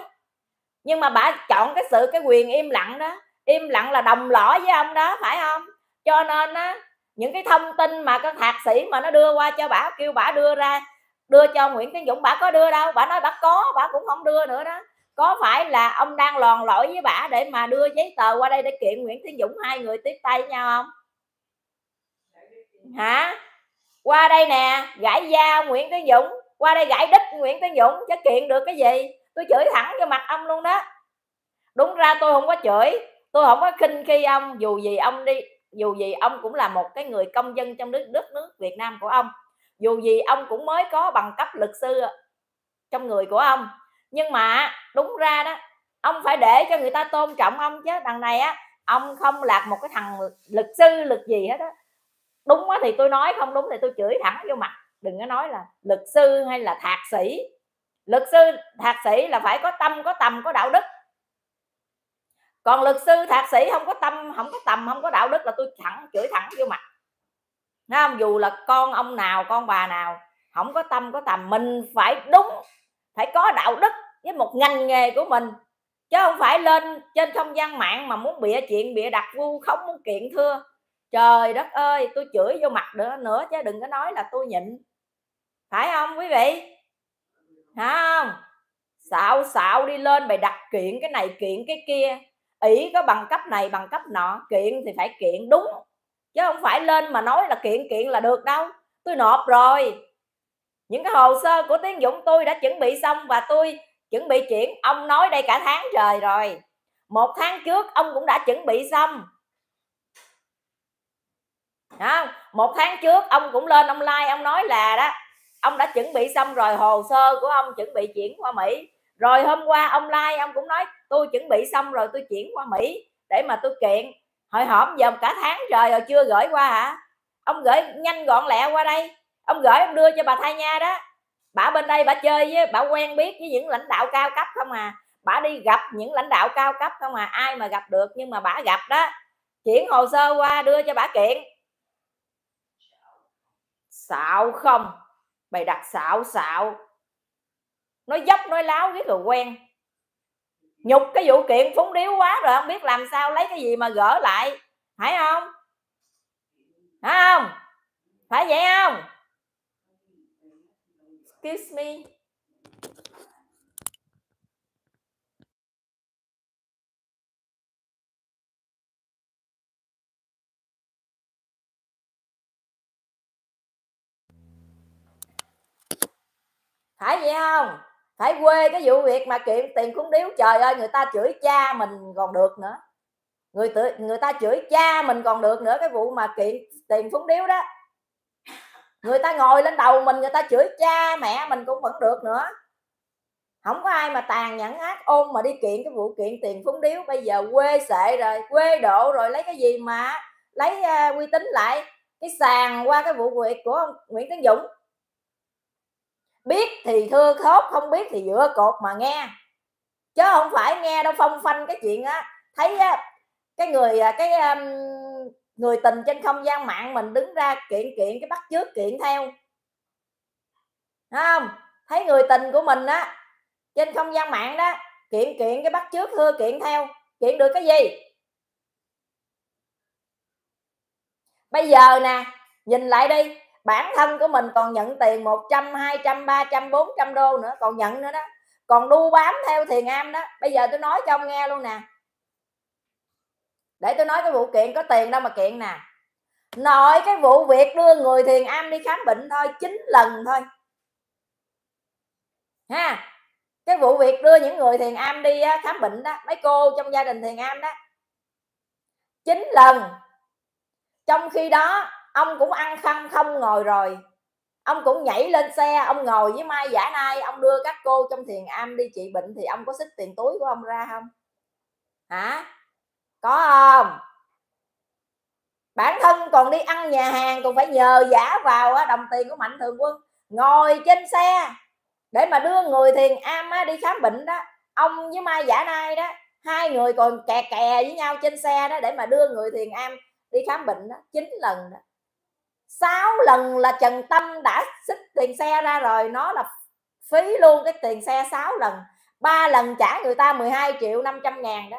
nhưng mà bà chọn cái sự, cái quyền im lặng đó. Im lặng là đồng lõi với ông đó, phải không? Cho nên á, những cái thông tin mà cái thạc sĩ mà nó đưa qua cho bà, kêu bà đưa ra đưa cho Nguyễn Tiến Dũng, bà có đưa đâu, bà nói bà có, bà cũng không đưa nữa đó. Có phải là ông đang lòn lỗi với bà để mà đưa giấy tờ qua đây để kiện Nguyễn Tiến Dũng hai người tiếp tay nhau không? Hả? Qua đây nè, gãi da Nguyễn Tiến Dũng, qua đây gãi đích Nguyễn Tiến Dũng chứ kiện được cái gì? Tôi chửi thẳng cho mặt ông luôn đó. Đúng ra tôi không có chửi, tôi không có khinh khi ông, dù gì ông đi, dù gì ông cũng là một cái người công dân trong nước đất nước Việt Nam của ông dù gì ông cũng mới có bằng cấp luật sư trong người của ông. Nhưng mà đúng ra đó, ông phải để cho người ta tôn trọng ông chứ. Đằng này á, ông không là một cái thằng luật sư, luật gì hết á. Đúng quá thì tôi nói, không đúng thì tôi chửi thẳng vô mặt. Đừng có nói là luật sư hay là thạc sĩ. Luật sư, thạc sĩ là phải có tâm, có tầm, có đạo đức. Còn luật sư, thạc sĩ không có tâm, không có tầm, không có đạo đức là tôi thẳng, chửi thẳng vô mặt. Thấy không dù là con ông nào, con bà nào, không có tâm, có tầm, mình phải đúng, phải có đạo đức với một ngành nghề của mình. Chứ không phải lên trên không gian mạng mà muốn bịa chuyện, bịa đặt vu không muốn kiện thưa. Trời đất ơi, tôi chửi vô mặt nữa nữa chứ đừng có nói là tôi nhịn. Phải không quý vị? Hả không? Xạo xạo đi lên bày đặt kiện cái này, kiện cái kia. Ỷ có bằng cấp này, bằng cấp nọ, kiện thì phải kiện đúng chứ không phải lên mà nói là kiện kiện là được đâu. Tôi nộp rồi. Những cái hồ sơ của tiến dũng tôi đã chuẩn bị xong và tôi chuẩn bị chuyển ông nói đây cả tháng trời rồi. Một tháng trước ông cũng đã chuẩn bị xong. Đó. một tháng trước ông cũng lên ông like ông nói là đó, ông đã chuẩn bị xong rồi, hồ sơ của ông chuẩn bị chuyển qua mỹ. Rồi hôm qua ông like ông cũng nói, tôi chuẩn bị xong rồi, tôi chuyển qua mỹ để mà tôi kiện hồi hổm giờ cả tháng trời rồi chưa gửi qua hả? Ông gửi nhanh gọn lẹ qua đây. Ông gửi ông đưa cho bà thay nha đó. Bà bên đây bà chơi với, bà quen biết với những lãnh đạo cao cấp không à? Bà đi gặp những lãnh đạo cao cấp không à? Ai mà gặp được nhưng mà bà gặp đó. Chuyển hồ sơ qua, đưa cho bà kiện. Xạo không? Bày đặt xạo xạo. Nói dốc, nói láo, biết rồi quen nhục cái vụ kiện phúng điếu quá rồi, không biết làm sao lấy cái gì mà gỡ lại. Phải không? Phải không? Phải vậy không? Excuse me. Phải vậy không? Phải quê cái vụ việc mà kiện tiền cúng điếu trời ơi người ta chửi cha mình còn được nữa. Người tự, người ta chửi cha mình còn được nữa cái vụ mà kiện tiền phúng điếu đó. Người ta ngồi lên đầu mình người ta chửi cha mẹ mình cũng vẫn được nữa. Không có ai mà tàn nhẫn ác ôn mà đi kiện cái vụ kiện tiền phúng điếu. Bây giờ quê sệ rồi quê độ rồi lấy cái gì mà lấy uh, uy tín lại? Cái sàn qua cái vụ việc của ông Nguyễn Tấn Dũng thì thưa khóc không biết thì dựa cột mà nghe. Chứ không phải nghe đâu phong phanh cái chuyện á. Thấy á, cái người à, cái um, người tình trên không gian mạng mình đứng ra kiện kiện cái bắt trước kiện theo. Không? Thấy người tình của mình á trên không gian mạng đó kiện kiện cái bắt trước thưa kiện theo. Kiện được cái gì? Bây giờ nè nhìn lại đi bản thân của mình còn nhận tiền 100, 200, 300, 400 đô nữa còn nhận nữa đó. Còn đu bám theo thiền am đó. Bây giờ tôi nói cho ông nghe luôn nè. Để tôi nói cái vụ kiện có tiền đâu mà kiện nè. Nội cái vụ việc đưa người thiền am đi khám bệnh thôi chín lần thôi. Ha? Cái vụ việc đưa những người thiền am đi khám bệnh đó mấy cô trong gia đình thiền am đó. Chín lần. Trong khi đó ông cũng ăn khăn không ngồi rồi. Ông cũng nhảy lên xe, ông ngồi với mai giả nai, ông đưa các cô trong thiền am đi trị bệnh thì ông có xích tiền túi của ông ra không? Hả? Có không? Bản thân còn đi ăn nhà hàng còn phải nhờ giả vào đồng tiền của mạnh thường quân. Ngồi trên xe. Để mà đưa người thiền am đi khám bệnh đó, ông với mai giả nai đó, hai người còn kè kè với nhau trên xe đó để mà đưa người thiền am đi khám bệnh đó. Chín lần đó sáu lần là trần tâm đã xích tiền xe ra rồi nó là phí luôn cái tiền xe 6 lần. Ba lần trả người ta 12 triệu 500 ngàn đó.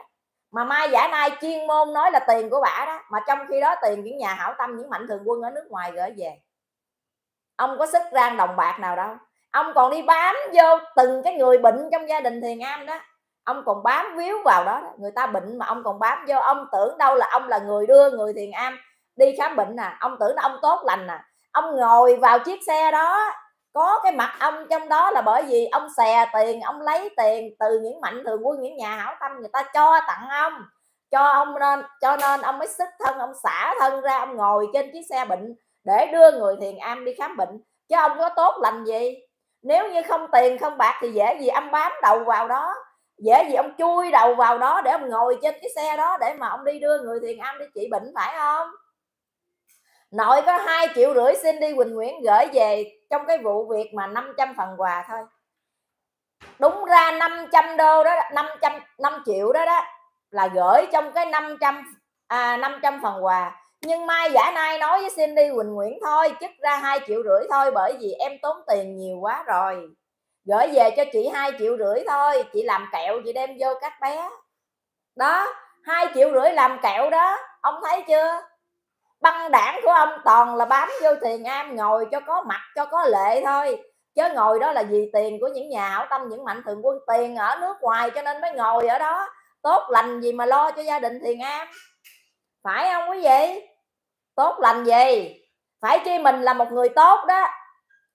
Mà mai giả nai chuyên môn nói là tiền của bả đó mà trong khi đó tiền những nhà hảo tâm những mạnh thường quân ở nước ngoài gửi về. Ông có sức rang đồng bạc nào đâu. Ông còn đi bám vô từng cái người bệnh trong gia đình thiền am đó. Ông còn bám víu vào đó, đó. Người ta bệnh mà ông còn bám vô ông tưởng đâu là ông là người đưa người thiền am đi khám bệnh nè, ông tưởng là ông tốt lành nè, ông ngồi vào chiếc xe đó, có cái mặt ông trong đó là bởi vì ông xè tiền, ông lấy tiền từ những mạnh thường quân, những nhà hảo tâm người ta cho tặng ông, cho ông nên, cho nên ông mới sức thân, ông xả thân ra, ông ngồi trên chiếc xe bệnh để đưa người thiền am đi khám bệnh. Chứ ông có tốt lành gì? Nếu như không tiền, không bạc thì dễ gì ông bám đầu vào đó, dễ gì ông chui đầu vào đó để ông ngồi trên cái xe đó để mà ông đi đưa người thiền am đi trị bệnh, phải không? Nội có hai triệu rưỡi xin đi Quỳnh Nguyễn gửi về trong cái vụ việc mà 500 phần quà thôi. Đúng ra 500 đô đó 500 5 triệu đó đó là gửi trong cái 500 à, 500 phần quà. Nhưng mai giả nay nói với Cindy Quỳnh Nguyễn thôi chức ra hai triệu rưỡi thôi bởi vì em tốn tiền nhiều quá rồi. Gửi về cho chị hai triệu rưỡi thôi chị làm kẹo chị đem vô các bé. Đó hai triệu rưỡi làm kẹo đó ông thấy chưa? Băng đảng của ông toàn là bám vô tiền am ngồi cho có mặt, cho có lệ thôi. Chứ ngồi đó là vì tiền của những nhà hảo tâm, những mạnh thường quân, tiền ở nước ngoài cho nên mới ngồi ở đó. Tốt lành gì mà lo cho gia đình thiền am? Phải không quý vị? Tốt lành gì? Phải chi mình là một người tốt đó.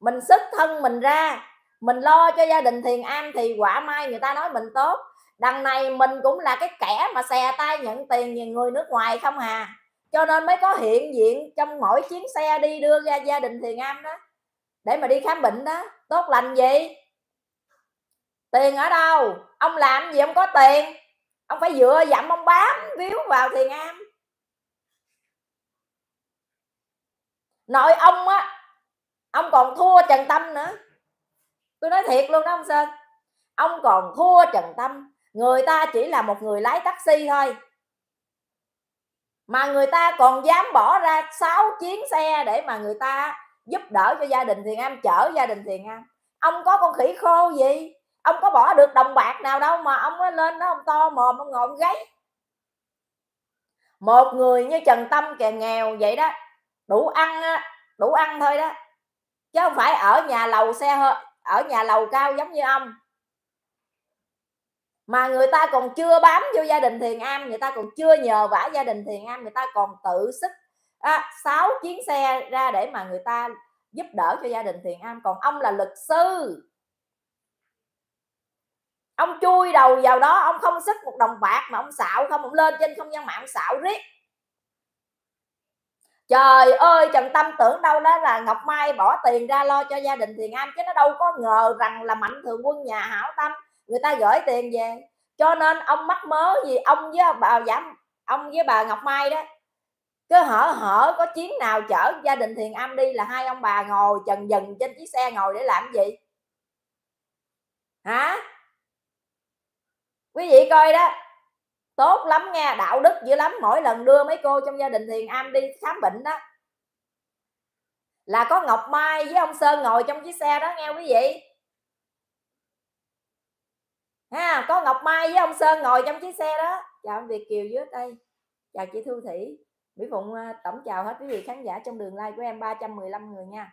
Mình sức thân mình ra, mình lo cho gia đình thiền am thì quả mai người ta nói mình tốt. Đằng này mình cũng là cái kẻ mà xè tay nhận tiền người nước ngoài không à cho nên mới có hiện diện trong mỗi chuyến xe đi đưa ra gia đình thiền am đó. Để mà đi khám bệnh đó, tốt lành gì? Tiền ở đâu? Ông làm gì ông có tiền? Ông phải dựa dặm ông bám víu vào thiền am. Nội ông á, ông còn thua trần tâm nữa. Tôi nói thiệt luôn đó ông sơn. Ông còn thua trần tâm. Người ta chỉ là một người lái taxi thôi mà người ta còn dám bỏ ra 6 chuyến xe để mà người ta giúp đỡ cho gia đình thiền am, chở gia đình thiền am. Ông có con khỉ khô gì? Ông có bỏ được đồng bạc nào đâu mà ông ấy lên đó ông to mồm, ông ngồi ông gáy. Một người như trần tâm kẻ nghèo vậy đó, đủ ăn đủ ăn thôi đó. Chứ không phải ở nhà lầu xe ở nhà lầu cao giống như ông mà người ta còn chưa bám vô gia đình thiền am người ta còn chưa nhờ vả gia đình thiền am người ta còn tự sức à, 6 chuyến xe ra để mà người ta giúp đỡ cho gia đình thiền am. Còn ông là luật sư. Ông chui đầu vào đó ông không sức một đồng bạc mà ông xạo không ông lên trên không gian mạng ông xạo riết. Trời ơi trần tâm tưởng đâu đó là ngọc mai bỏ tiền ra lo cho gia đình thiền am chứ nó đâu có ngờ rằng là mạnh thường quân nhà hảo tâm người ta gửi tiền về. Cho nên ông mắc mớ gì? Ông với bà giảm ông với bà ngọc mai đó. Cứ hở hở, có chuyến nào chở gia đình thiền am đi là hai ông bà ngồi trần dần trên chiếc xe ngồi để làm gì? Hả? Quý vị coi đó. Tốt lắm nha đạo đức dữ lắm. Mỗi lần đưa mấy cô trong gia đình thiền am đi khám bệnh đó, là có ngọc mai với ông sơn ngồi trong chiếc xe đó nghe quý vị ha, có ngọc mai với ông sơn ngồi trong chiếc xe đó. Chào ông việt kiều dưới đây chào chị thu thủy. Mỹ phụng à, tổng chào hết quý vị khán giả trong đường like của em 315 người nha.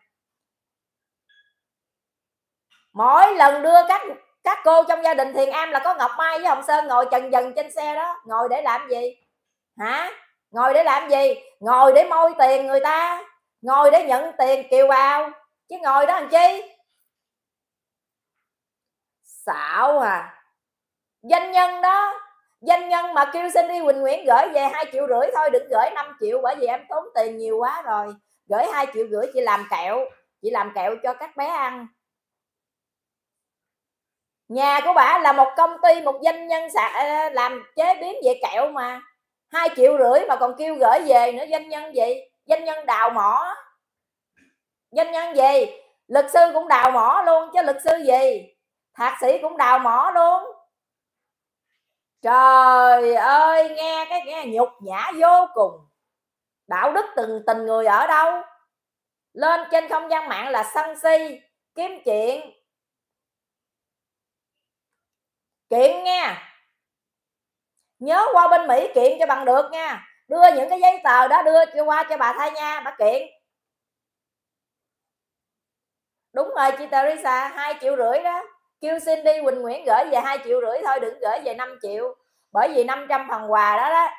Mỗi lần đưa các các cô trong gia đình thiền am là có ngọc mai với hồng sơn ngồi trần dần trên xe đó. Ngồi để làm gì? Hả? Ngồi để làm gì? Ngồi để môi tiền người ta. Ngồi để nhận tiền kiều bào. Chứ ngồi đó làm chi? Xảo à doanh nhân đó. Doanh nhân mà kêu xin đi Quỳnh Nguyễn gửi về hai triệu rưỡi thôi, đừng gửi 5 triệu bởi vì em tốn tiền nhiều quá rồi. Gửi hai triệu rưỡi chị làm kẹo, chị làm kẹo cho các bé ăn. Nhà của bà là một công ty, một doanh nhân sạ à, làm chế biến về kẹo mà. Hai triệu rưỡi mà còn kêu gửi về nữa, doanh nhân gì? Doanh nhân đào mỏ. Doanh nhân gì? Luật sư cũng đào mỏ luôn chứ luật sư gì? Thạc sĩ cũng đào mỏ luôn trời ơi, nghe cái, nghe nhục nhã vô cùng. Đạo đức từng tình người ở đâu? Lên trên không gian mạng là sân si, kiếm chuyện. Kiện nha. Nhớ qua bên mỹ kiện cho bằng được nha. Đưa những cái giấy tờ đó đưa cho, qua cho bà thay nha, bà kiện. Đúng rồi, chị Teresa, hai triệu rưỡi đó kêu xin đi Quỳnh Nguyễn gửi về hai triệu rưỡi thôi đừng gửi về 5 triệu. Bởi vì 500 phần quà đó đó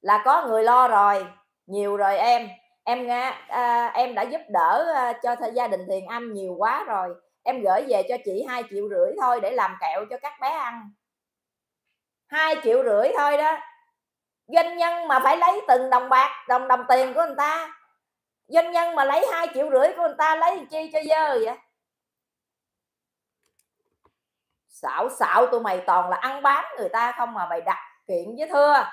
là có người lo rồi nhiều rồi em. Em à, em đã giúp đỡ à, cho gia đình thiền âm nhiều quá rồi. Em gửi về cho chị hai triệu rưỡi thôi để làm kẹo cho các bé ăn. Hai triệu rưỡi thôi đó. Doanh nhân mà phải lấy từng đồng bạc đồng đồng tiền của người ta. Doanh nhân mà lấy hai triệu rưỡi của người ta lấy chi cho dơ vậy? Xảo xạo tụi mày toàn là ăn bán người ta không mà mày đặt kiện với thưa.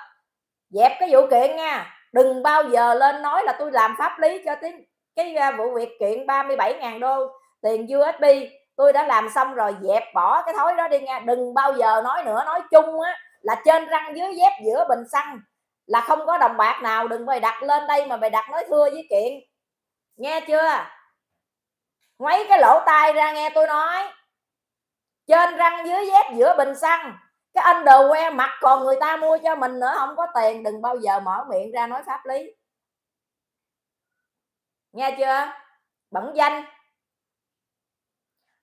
Dẹp cái vụ kiện nha. Đừng bao giờ lên nói là tôi làm pháp lý cho tiếng, cái à, vụ việc kiện 37.000 đô tiền USB tôi đã làm xong rồi, dẹp bỏ cái thói đó đi nha. Đừng bao giờ nói nữa. Nói chung á, là trên răng dưới dép giữa bình xăng là không có đồng bạc nào. Đừng mày đặt lên đây mà mày đặt nói thưa với kiện. Nghe chưa? Ngoáy cái lỗ tai ra nghe tôi nói trên răng dưới dép giữa bình xăng. Cái anh đồ que mặc còn người ta mua cho mình nữa, không có tiền, đừng bao giờ mở miệng ra nói pháp lý. Nghe chưa? Bẩn danh.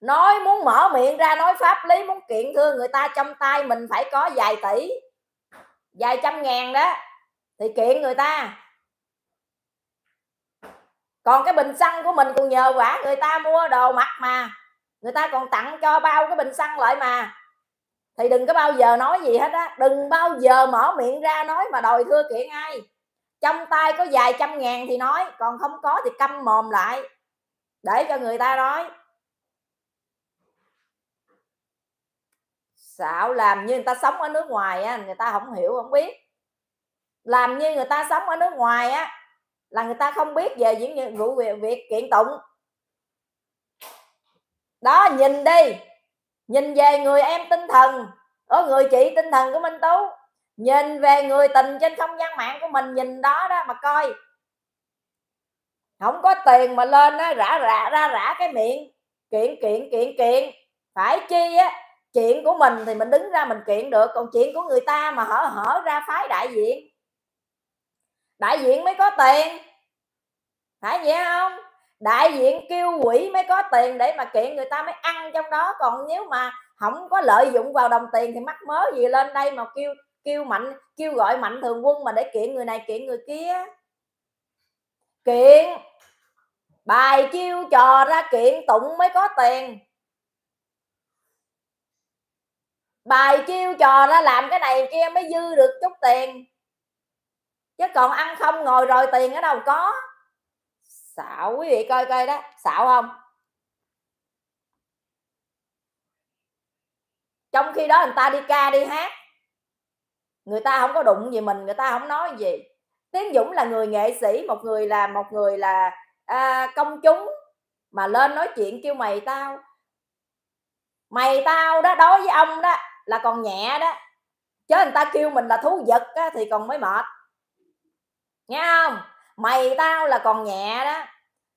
Nói muốn mở miệng ra nói pháp lý, muốn kiện thương người ta, trong tay mình phải có vài tỷ, vài trăm ngàn đó, thì kiện người ta. Còn cái bình xăng của mình còn nhờ vả người ta mua đồ mặc mà người ta còn tặng cho bao cái bình xăng lại mà. Thì đừng có bao giờ nói gì hết á. Đừng bao giờ mở miệng ra nói mà đòi thưa kiện ai. Trong tay có vài trăm ngàn thì nói còn không có thì câm mồm lại. Để cho người ta nói. Xạo làm như người ta sống ở nước ngoài á người ta không hiểu không biết. Làm như người ta sống ở nước ngoài á là người ta không biết về những vụ việc, việc kiện tụng đó, nhìn đi. Nhìn về người em tinh thần. Ở người chị tinh thần của minh tú. Nhìn về người tình trên không gian mạng của mình, nhìn đó đó, mà coi. Không có tiền mà lên nó rã rã, ra rã cái miệng. Kiện kiện kiện kiện. Phải chi á, chuyện của mình thì mình đứng ra mình kiện được, còn chuyện của người ta mà hở hở ra phái đại diện. Đại diện mới có tiền. Phải vậy không? Đại diện kêu quỷ mới có tiền để mà kiện người ta mới ăn trong đó. Còn nếu mà không có lợi dụng vào đồng tiền thì mắc mớ gì lên đây mà kêu kêu mạnh, kêu gọi mạnh thường quân mà để kiện người này, kiện người kia? Kiện. Bài chiêu trò ra kiện tụng mới có tiền. Bài chiêu trò ra làm cái này kia mới dư được chút tiền. Chứ còn ăn không ngồi rồi tiền ở đâu có xạo quý vị coi coi đó. Xạo không? Trong khi đó người ta đi ca đi hát. Người ta không có đụng gì mình người ta không nói gì. Tiến dũng là người nghệ sĩ một người là một người là à, công chúng mà lên nói chuyện kêu mày tao. Mày tao đó đối với ông đó là còn nhẹ đó. Chứ người ta kêu mình là thú vật á, thì còn mới mệt. Nghe không? Mày tao là còn nhẹ đó.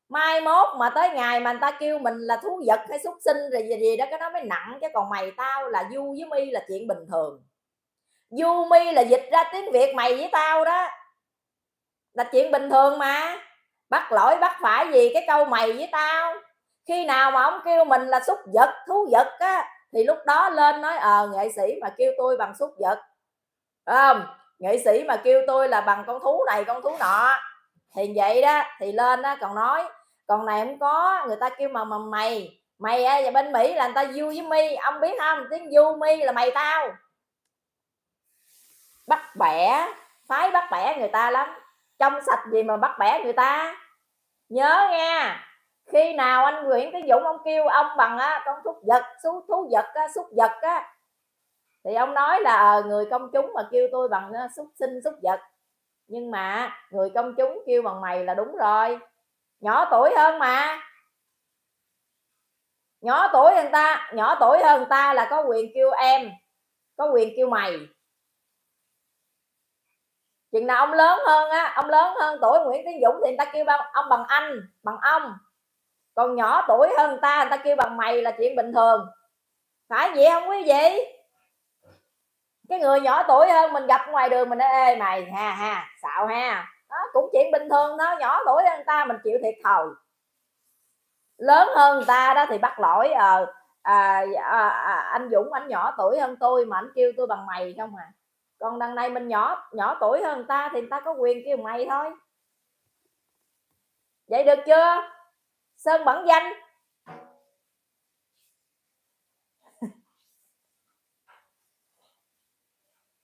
Mai mốt mà tới ngày mà người ta kêu mình là thú vật hay xuất sinh rồi gì, gì đó cái đó mới nặng chứ còn mày tao là du với mi là chuyện bình thường. Du mi là dịch ra tiếng việt mày với tao đó. Là chuyện bình thường mà. Bắt lỗi bắt phải gì cái câu mày với tao. Khi nào mà ông kêu mình là xúc vật thú vật á thì lúc đó lên nói ờ nghệ sĩ mà kêu tôi bằng xúc vật. Không? Nghệ sĩ mà kêu tôi là bằng con thú này con thú nọ thì vậy đó thì lên đó còn nói còn này không có người ta kêu mà, mà mày mày á à, bên mỹ là người ta du với mi ông biết không? Tiếng du mi là mày tao. Bắt bẻ phái bắt bẻ người ta lắm trong sạch gì mà bắt bẻ người ta? Nhớ nha khi nào anh Nguyễn cái Dũng ông kêu ông bằng á con thúc vật xú thú vật á xúc vật á thì ông nói là ờ, người công chúng mà kêu tôi bằng xúc sinh xúc vật nhưng mà người công chúng kêu bằng mày là đúng rồi. Nhỏ tuổi hơn mà. Nhỏ tuổi hơn ta, nhỏ tuổi hơn ta là có quyền kêu em, có quyền kêu mày. Chừng nào ông lớn hơn á, ông lớn hơn tuổi nguyễn tiến dũng thì người ta kêu ông bằng anh, bằng ông. Còn nhỏ tuổi hơn ta, người ta kêu bằng mày là chuyện bình thường. Phải vậy không quý vị? Cái người nhỏ tuổi hơn mình gặp ngoài đường mình nói ê mày ha ha xạo ha. Đó cũng chuyện bình thường đó nhỏ tuổi hơn ta mình chịu thiệt thòi. Lớn hơn người ta đó thì bắt lỗi ờ à, à, à, anh Dũng anh nhỏ tuổi hơn tôi mà anh kêu tôi bằng mày không à. Còn đằng này mình nhỏ nhỏ tuổi hơn người ta thì người ta có quyền kêu mày thôi. Vậy được chưa? Sơn bẩn danh.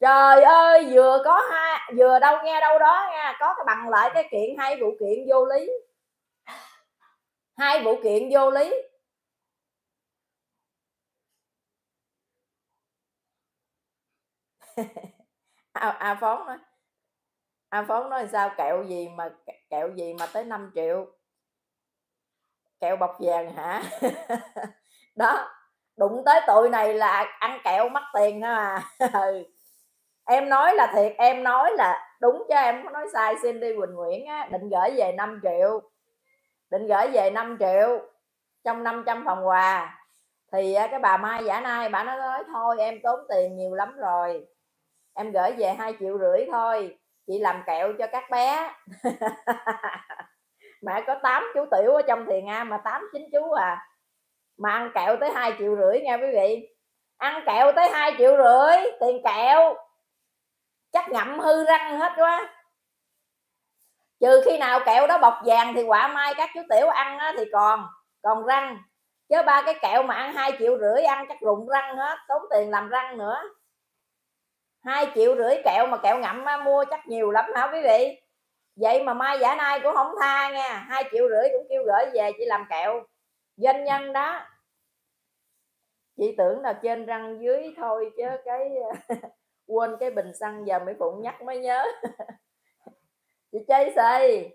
Trời ơi vừa có hai vừa đâu nghe đâu đó nha có cái bằng lại cái kiện hai vụ kiện vô lý. Hai vụ kiện vô lý. À, à phóng nói à phóng nói sao kẹo gì mà kẹo gì mà tới 5 triệu? Kẹo bọc vàng hả? Đó đụng tới tụi này là ăn kẹo mất tiền thôi mà. Ừ em nói là thiệt, em nói là đúng chứ, em có nói sai xin đi Quỳnh Nguyễn á, định gửi về 5 triệu. Định gửi về 5 triệu trong 500 phần quà. Thì à, cái bà Mai giả nay bà nó nói thôi, em tốn tiền nhiều lắm rồi. Em gửi về hai triệu rưỡi thôi, chị làm kẹo cho các bé. Mẹ có 8 chú tiểu ở trong thiền a mà tám, chín chú à. Mà ăn kẹo tới hai triệu rưỡi nha quý vị. Ăn kẹo tới hai triệu rưỡi, tiền kẹo chắc ngậm hư răng hết quá. Trừ khi nào kẹo đó bọc vàng thì quả mai các chú tiểu ăn á, thì còn còn răng. Chứ ba cái kẹo mà ăn hai triệu rưỡi ăn chắc rụng răng hết tốn tiền làm răng nữa. Hai triệu rưỡi kẹo mà kẹo ngậm á, mua chắc nhiều lắm hả quý vị? Vậy mà mai giả nay cũng không tha nha hai triệu rưỡi cũng kêu gửi về chị làm kẹo. Doanh nhân đó. Chị tưởng là trên răng dưới thôi chứ cái quên cái bình xăng giờ mỹ phụng nhắc mới nhớ. Chị chơi xì,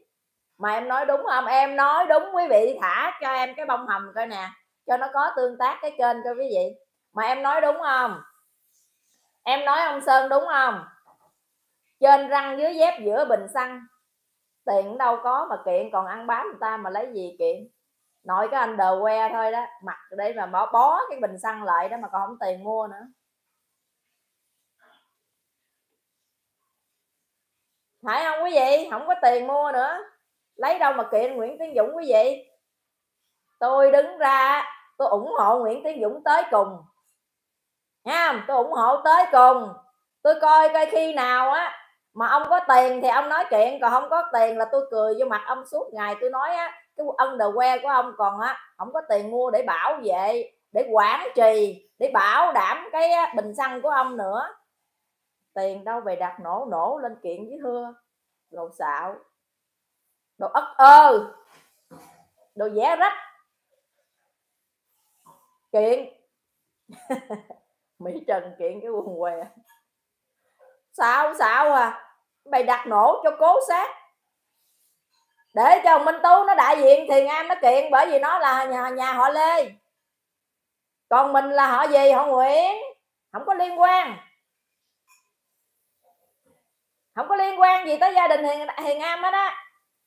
mà em nói đúng không? Em nói đúng, quý vị thả cho em cái bông hồng coi nè, cho nó có tương tác cái kênh cho quý vị. Mà em nói đúng không? Em nói ông sơn đúng không? Trên răng dưới dép giữa bình xăng, tiền đâu có mà kiện, còn ăn bám người ta mà lấy gì kiện? Nội cái anh đờ que thôi đó, mặc để mà bỏ, bó cái bình xăng lại đó mà còn không tiền mua nữa. Phải không quý vị? Không có tiền mua nữa. Lấy đâu mà kiện Nguyễn Tiến Dũng quý vị? Tôi đứng ra, tôi ủng hộ Nguyễn Tiến Dũng tới cùng. Nha tôi ủng hộ tới cùng. Tôi coi coi khi nào á, mà ông có tiền thì ông nói chuyện, còn không có tiền là tôi cười vô mặt ông suốt ngày. Tôi nói á, cái underwear của ông còn á, không có tiền mua để bảo vệ, để quản trì, để bảo đảm cái bình xăng của ông nữa tiền đâu về đặt nổ nổ lên kiện với thưa đồ xạo. Đồ ất ơ. Đồ vẽ rách. Kiện. Mỹ trần kiện cái quần què. Sao xạo à. Mày đặt nổ cho cố xác để cho minh tú nó đại diện thì am nó kiện bởi vì nó là nhà, nhà họ lê. Còn mình là họ gì? Họ nguyễn. Không có liên quan không có liên quan gì tới gia đình hiền, hiền am hết á.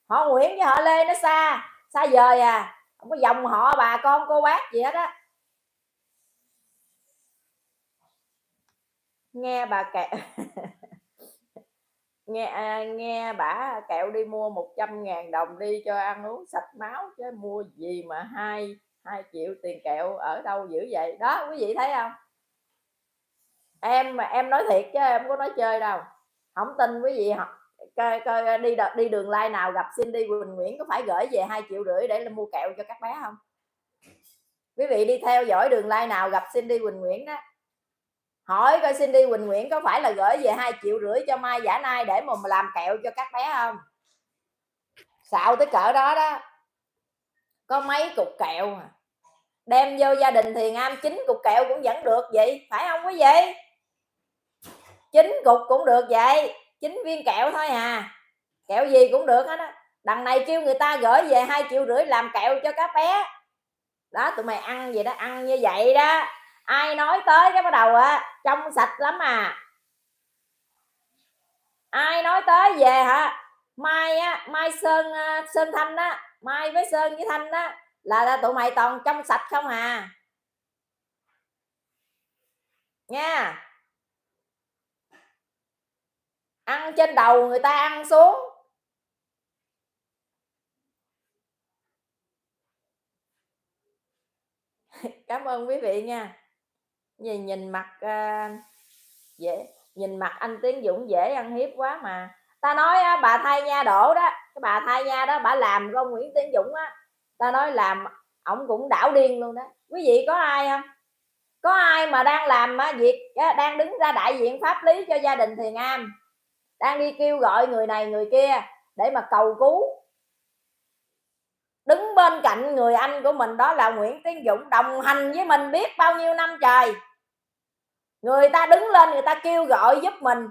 Họ nguyễn với họ lê nó xa xa vời à. Không có dòng họ bà con cô bác gì hết á. Nghe bà kẹo nghe à, nghe bà kẹo đi mua 100 ngàn đồng đi cho ăn uống sạch máu chứ mua gì mà hai hai triệu tiền kẹo ở đâu dữ vậy? Đó quý vị thấy không? Em mà em nói thiệt chứ em không có nói chơi đâu không tin quý vị học. Coi, coi đi đi đường lai nào gặp Cindy Quỳnh Nguyễn có phải gửi về hai triệu rưỡi để mua kẹo cho các bé không? Quý vị đi theo dõi đường lai nào gặp Cindy Quỳnh Nguyễn đó. Hỏi coi Cindy Quỳnh Nguyễn có phải là gửi về hai triệu rưỡi cho Mai Giả Nai để mà làm kẹo cho các bé không? Xạo tới cỡ đó đó. Có mấy cục kẹo mà. Đem vô gia đình thì ngam chín cục kẹo cũng vẫn được vậy phải không quý vị? Chín cục cũng được vậy chín viên kẹo thôi à. Kẹo gì cũng được hết á. Đằng này kêu người ta gửi về hai triệu rưỡi làm kẹo cho các bé. Đó tụi mày ăn gì đó ăn như vậy đó. Ai nói tới cái bắt đầu á trong sạch lắm à. Ai nói tới về hả? Mai á mai sơn à, sơn thanh á mai với sơn với thanh á là, là tụi mày toàn trong sạch không à. Nha ăn trên đầu người ta ăn xuống. Cảm ơn quý vị nha. Nhìn nhìn mặt uh, dễ nhìn mặt anh tiến dũng dễ ăn hiếp quá mà. Ta nói á, bà thay nha đổ đó. Cái bà thay nha đó bà làm con nguyễn tiến dũng á. Ta nói làm ổng cũng đảo điên luôn đó. Quý vị có ai không? Có ai mà đang làm á, việc đang đứng ra đại diện pháp lý cho gia đình thiền am? Đang đi kêu gọi người này, người kia để mà cầu cứu. Đứng bên cạnh người anh của mình đó là Nguyễn Tiến Dũng, đồng hành với mình biết bao nhiêu năm trời. Người ta đứng lên, người ta kêu gọi giúp mình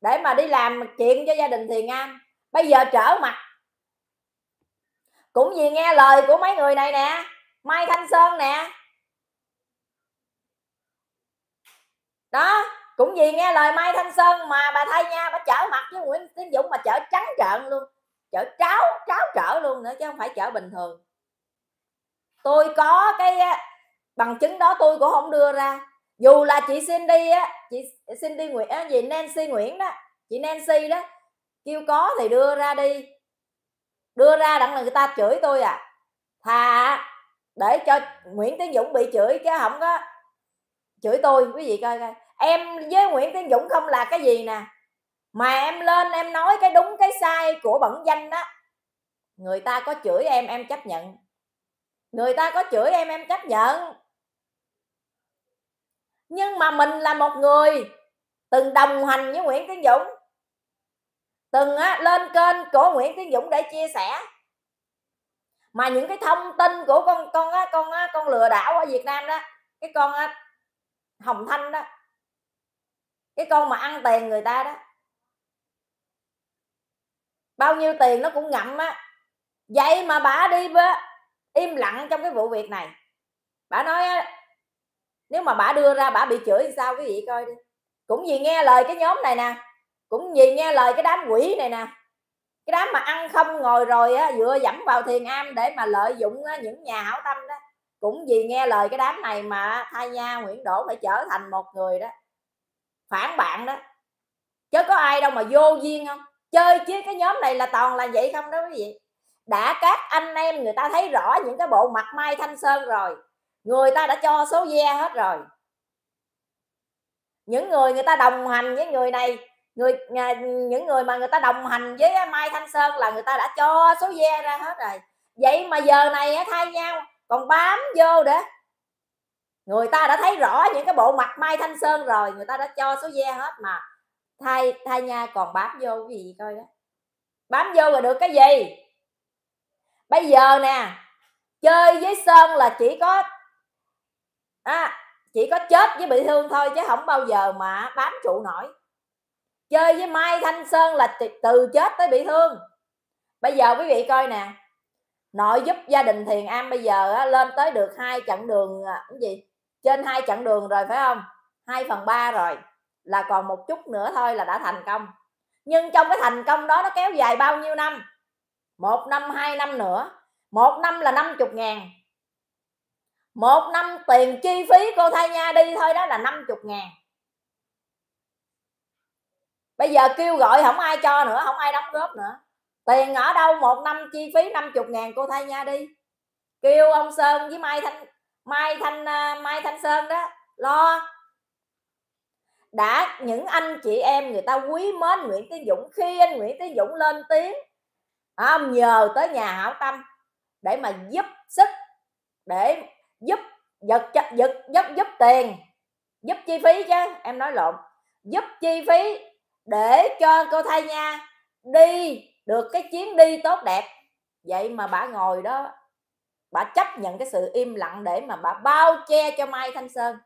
để mà đi làm chuyện cho gia đình Thiền An. Bây giờ trở mặt. Cũng vì nghe lời của mấy người này nè, Mai Thanh Sơn nè. Đó cũng vì nghe lời Mai Thanh Sơn mà bà thay nha bà chở mặt với Nguyễn Tiến Dũng mà chở trắng trợn luôn. Chở tráo tráo trở luôn nữa chứ không phải chở bình thường. Tôi có cái bằng chứng đó tôi cũng không đưa ra. Dù là chị Cindy á chị Cindy Nguyễn á, gì Nancy Nguyễn đó chị Nancy đó kêu có thì đưa ra đi. Đưa ra đặng là người ta chửi tôi à. Thà để cho Nguyễn Tiến Dũng bị chửi chứ không có chửi tôi. Quý vị coi coi em với Nguyễn Tiến Dũng không là cái gì nè. Mà em lên em nói cái đúng cái sai của bẩn danh đó người ta có chửi em em chấp nhận. Người ta có chửi em em chấp nhận. Nhưng mà mình là một người từng đồng hành với Nguyễn Tiến Dũng từng á, lên kênh của Nguyễn Tiến Dũng để chia sẻ. Mà những cái thông tin của con con á, con á, con lừa đảo ở Việt Nam đó cái con á, Hồng Thanh đó cái con mà ăn tiền người ta đó. Bao nhiêu tiền nó cũng ngậm á. Vậy mà bà đi với im lặng trong cái vụ việc này. Bà nói á, nếu mà bà đưa ra bà bị chửi thì sao quý vị coi đi. Cũng vì nghe lời cái nhóm này nè cũng vì nghe lời cái đám quỷ này nè. Cái đám mà ăn không ngồi rồi á dựa dẫm vào thiền am để mà lợi dụng á, những nhà hảo tâm đó. Cũng vì nghe lời cái đám này mà thay nha nguyễn đỗ phải trở thành một người đó phản bạn đó. Chứ có ai đâu mà vô duyên không? Chơi chứ cái nhóm này là toàn là vậy không đó quý vị? Đã các anh em người ta thấy rõ những cái bộ mặt mai thanh sơn rồi, người ta đã cho số ve hết rồi. Những người người ta đồng hành với người này, người à, những người mà người ta đồng hành với mai thanh sơn là người ta đã cho số ve ra hết rồi. Vậy mà giờ này thay nhau, còn bám vô để người ta đã thấy rõ những cái bộ mặt mai thanh sơn rồi người ta đã cho số ve hết mà. Thay thay nha còn bám vô cái gì coi đó. Bám vô rồi được cái gì? Bây giờ nè chơi với sơn là chỉ có à, chỉ có chết với bị thương thôi chứ không bao giờ mà bám trụ nổi. Chơi với mai thanh sơn là từ chết tới bị thương. Bây giờ quý vị coi nè nội giúp gia đình thiền am bây giờ á, lên tới được hai chặng đường à, cái gì? Trên hai chặng đường rồi, phải không? 2 phần 3 rồi, là còn một chút nữa thôi là đã thành công. Nhưng trong cái thành công đó nó kéo dài bao nhiêu năm? Một năm, hai năm nữa. Một năm là 50 ngàn. Một năm tiền chi phí cô thay nha đi thôi đó là 50 ngàn. Bây giờ kêu gọi không ai cho nữa, không ai đóng góp nữa. Tiền ở đâu? Một năm chi phí 50 ngàn cô thay nha đi. Kêu ông sơn với mai thanh mai thanh à, mai thanh sơn đó, lo. Đã, những anh chị em người ta quý mến Nguyễn Tiến Dũng, khi anh Nguyễn Tiến Dũng lên tiếng không nhờ tới nhà hảo tâm để mà giúp sức, để giúp giật giật giúp giúp tiền, giúp chi phí chứ, em nói lộn. Giúp chi phí để cho cô thay nha đi được cái chuyến đi tốt đẹp. Vậy mà bà ngồi đó bà chấp nhận cái sự im lặng để mà bà bao che cho mai thanh sơn.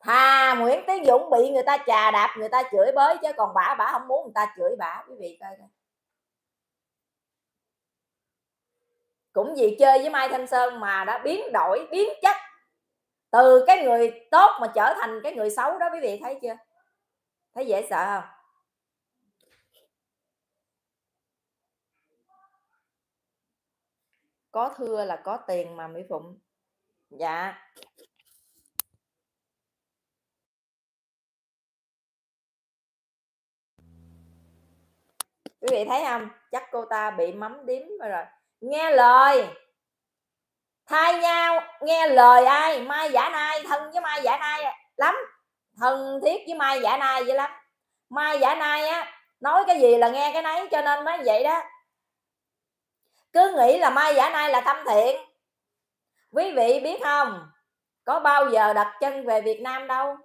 Thà nguyễn tiến dũng bị người ta chà đạp, người ta chửi bới chứ còn bà bà không muốn người ta chửi bà, quý vị coi coi. Cũng vì chơi với mai thanh sơn mà đã biến đổi, biến chất từ cái người tốt mà trở thành cái người xấu đó, quý vị thấy chưa? Thấy dễ sợ không? Có thưa là có tiền mà mỹ phụng. Dạ. Quý vị thấy không? Chắc cô ta bị mắm điếm rồi nghe lời. Thay nhau. Nghe lời ai? Mai giả nai. Thân với mai giả nai lắm. Thân thiết với mai giả nai vậy lắm. Mai giả nai á, nói cái gì là nghe cái nấy, cho nên mới vậy đó cứ nghĩ là mai giả nay là tâm thiện. Quý vị biết không? Có bao giờ đặt chân về việt nam đâu?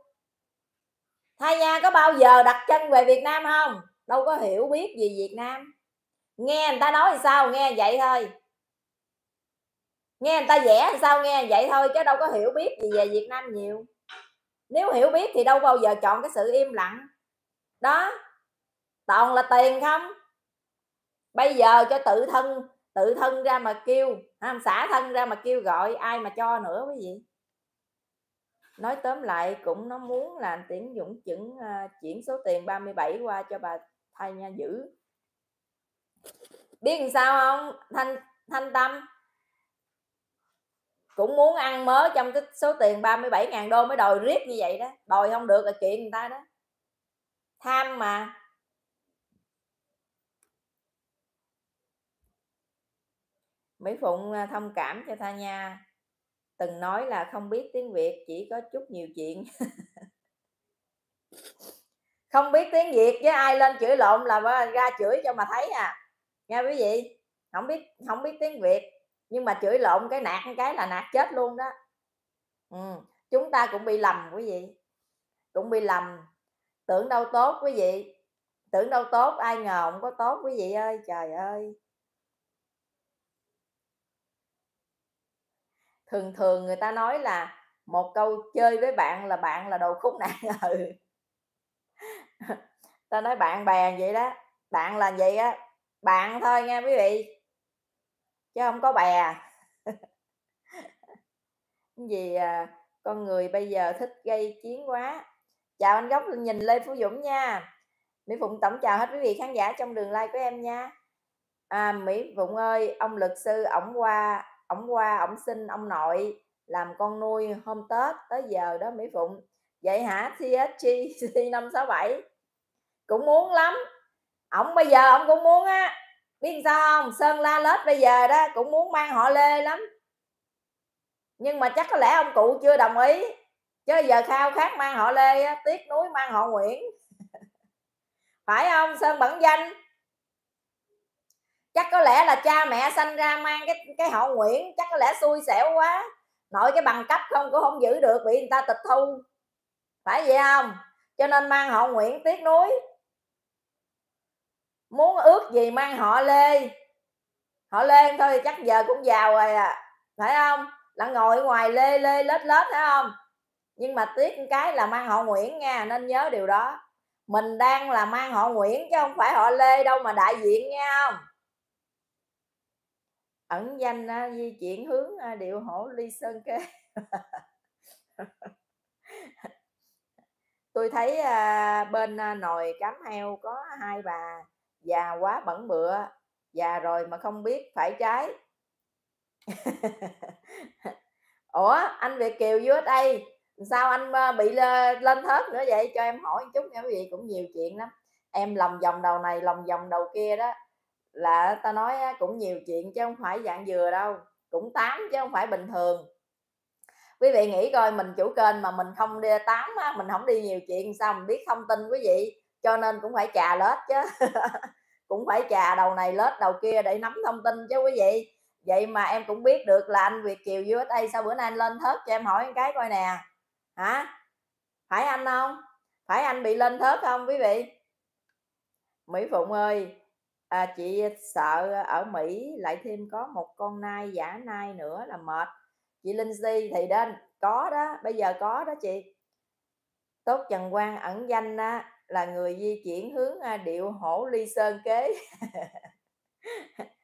Thay nha có bao giờ đặt chân về việt nam không? Đâu có hiểu biết gì việt nam. Nghe người ta nói thì sao, nghe vậy thôi. Nghe người ta vẽ thì sao, nghe vậy thôi, chứ đâu có hiểu biết gì về việt nam nhiều. Nếu hiểu biết thì đâu bao giờ chọn cái sự im lặng. Đó, toàn là tiền không? Bây giờ cho tự thân tự thân ra mà kêu xả thân ra mà kêu gọi ai mà cho nữa quý vị. Nói tóm lại cũng nó muốn là tiến dũng chuyển uh, ờ, chuyển số tiền 37 qua cho bà thay nha giữ biết làm sao không thanh thanh tâm? Cũng muốn ăn mớ trong cái số tiền 37 ngàn đô mới đòi riết như vậy đó. Đòi không được là kiện người ta đó. Tham mà. Mỹ Phụng à, thông cảm cho Tha Nha. Từng nói là không biết tiếng Việt, chỉ có chút nhiều chuyện. Không biết tiếng Việt với ai lên chửi lộn là ra chửi cho mà thấy à. Nha quý vị không biết không biết tiếng Việt, nhưng mà chửi lộn cái nạt cái là nạt chết luôn đó. Ừ. chúng ta cũng bị lầm quý vị, cũng bị lầm. Tưởng đâu tốt quý vị, tưởng đâu tốt, ai ngờ không có tốt quý vị ơi, trời ơi. Thường thường người ta nói là một câu chơi với bạn là bạn là đồ khúc nạn. Ừ. Ta nói bạn bè vậy đó bạn là vậy á bạn thôi nha quý vị chứ không có bè. Gì à, con người bây giờ thích gây chiến quá. Chào anh góc nhìn lê phú dũng nha. Mỹ phụng tổng chào hết quý vị khán giả trong đường like của em nha. À, mỹ phụng ơi ông luật sư ổng qua ổng qua ổng xin ông nội làm con nuôi hôm tết tới giờ đó mỹ phụng. Vậy hả? TSG năm sáu bảy. Cũng muốn lắm. Ổng bây giờ ổng cũng muốn á. Biết sao không? Sơn la lết bây giờ đó cũng muốn mang họ lê lắm. Nhưng mà chắc có lẽ ông cụ chưa đồng ý. Chứ giờ khao khát mang họ lê á, tiếc núi mang họ nguyễn. Phải không? Sơn bẩn danh chắc có lẽ là cha mẹ sanh ra mang cái cái họ nguyễn chắc có lẽ xui xẻo quá. Nội cái bằng cấp không, cũng không giữ được, bị người ta tịch thu. Phải vậy không? Cho nên mang họ nguyễn tiếc núi muốn ước gì mang họ lê. Họ lê thôi, chắc giờ cũng giàu rồi à. Phải không? Là ngồi ngoài lê lê lết lết, phải không? Nhưng mà tiếc cái là mang họ nguyễn nha, nên nhớ điều đó. Mình đang là mang họ nguyễn, chứ không phải họ lê đâu mà đại diện nha không? Ẩn danh uh, di chuyển hướng uh, điệu hổ ly sơn kê tôi thấy à, bên à, nồi cám heo có hai bà già quá bẩn bựa già rồi mà không biết phải trái. Ủa anh việt kiều USA sao anh bị lên thớt nữa vậy? Cho em hỏi một chút nha quý vị cũng nhiều chuyện lắm. Em lòng vòng đầu này lòng vòng đầu kia đó là ta nói cũng nhiều chuyện chứ không phải dạng dừa đâu cũng tám chứ không phải bình thường. Quý vị nghĩ coi mình chủ kênh mà mình không đi tám á, mình không đi nhiều chuyện sao mình biết thông tin quý vị cho nên cũng phải trà lết chứ. Cũng phải trà đầu này lết đầu kia để nắm thông tin chứ quý vị. Vậy mà em cũng biết được là anh Việt Kiều USA sao bữa nay anh lên thớt cho em hỏi cái coi nè. Hả? Phải anh không? Phải anh bị lên thớt không quý vị? Mỹ Phụng ơi à, chị sợ ở Mỹ lại thêm có một con nai giả nai nữa là mệt. Chị Linh Si thì đó có đó bây giờ có đó chị. Tốt trần quang ẩn danh á, là người di chuyển hướng à, điệu hổ ly sơn kế.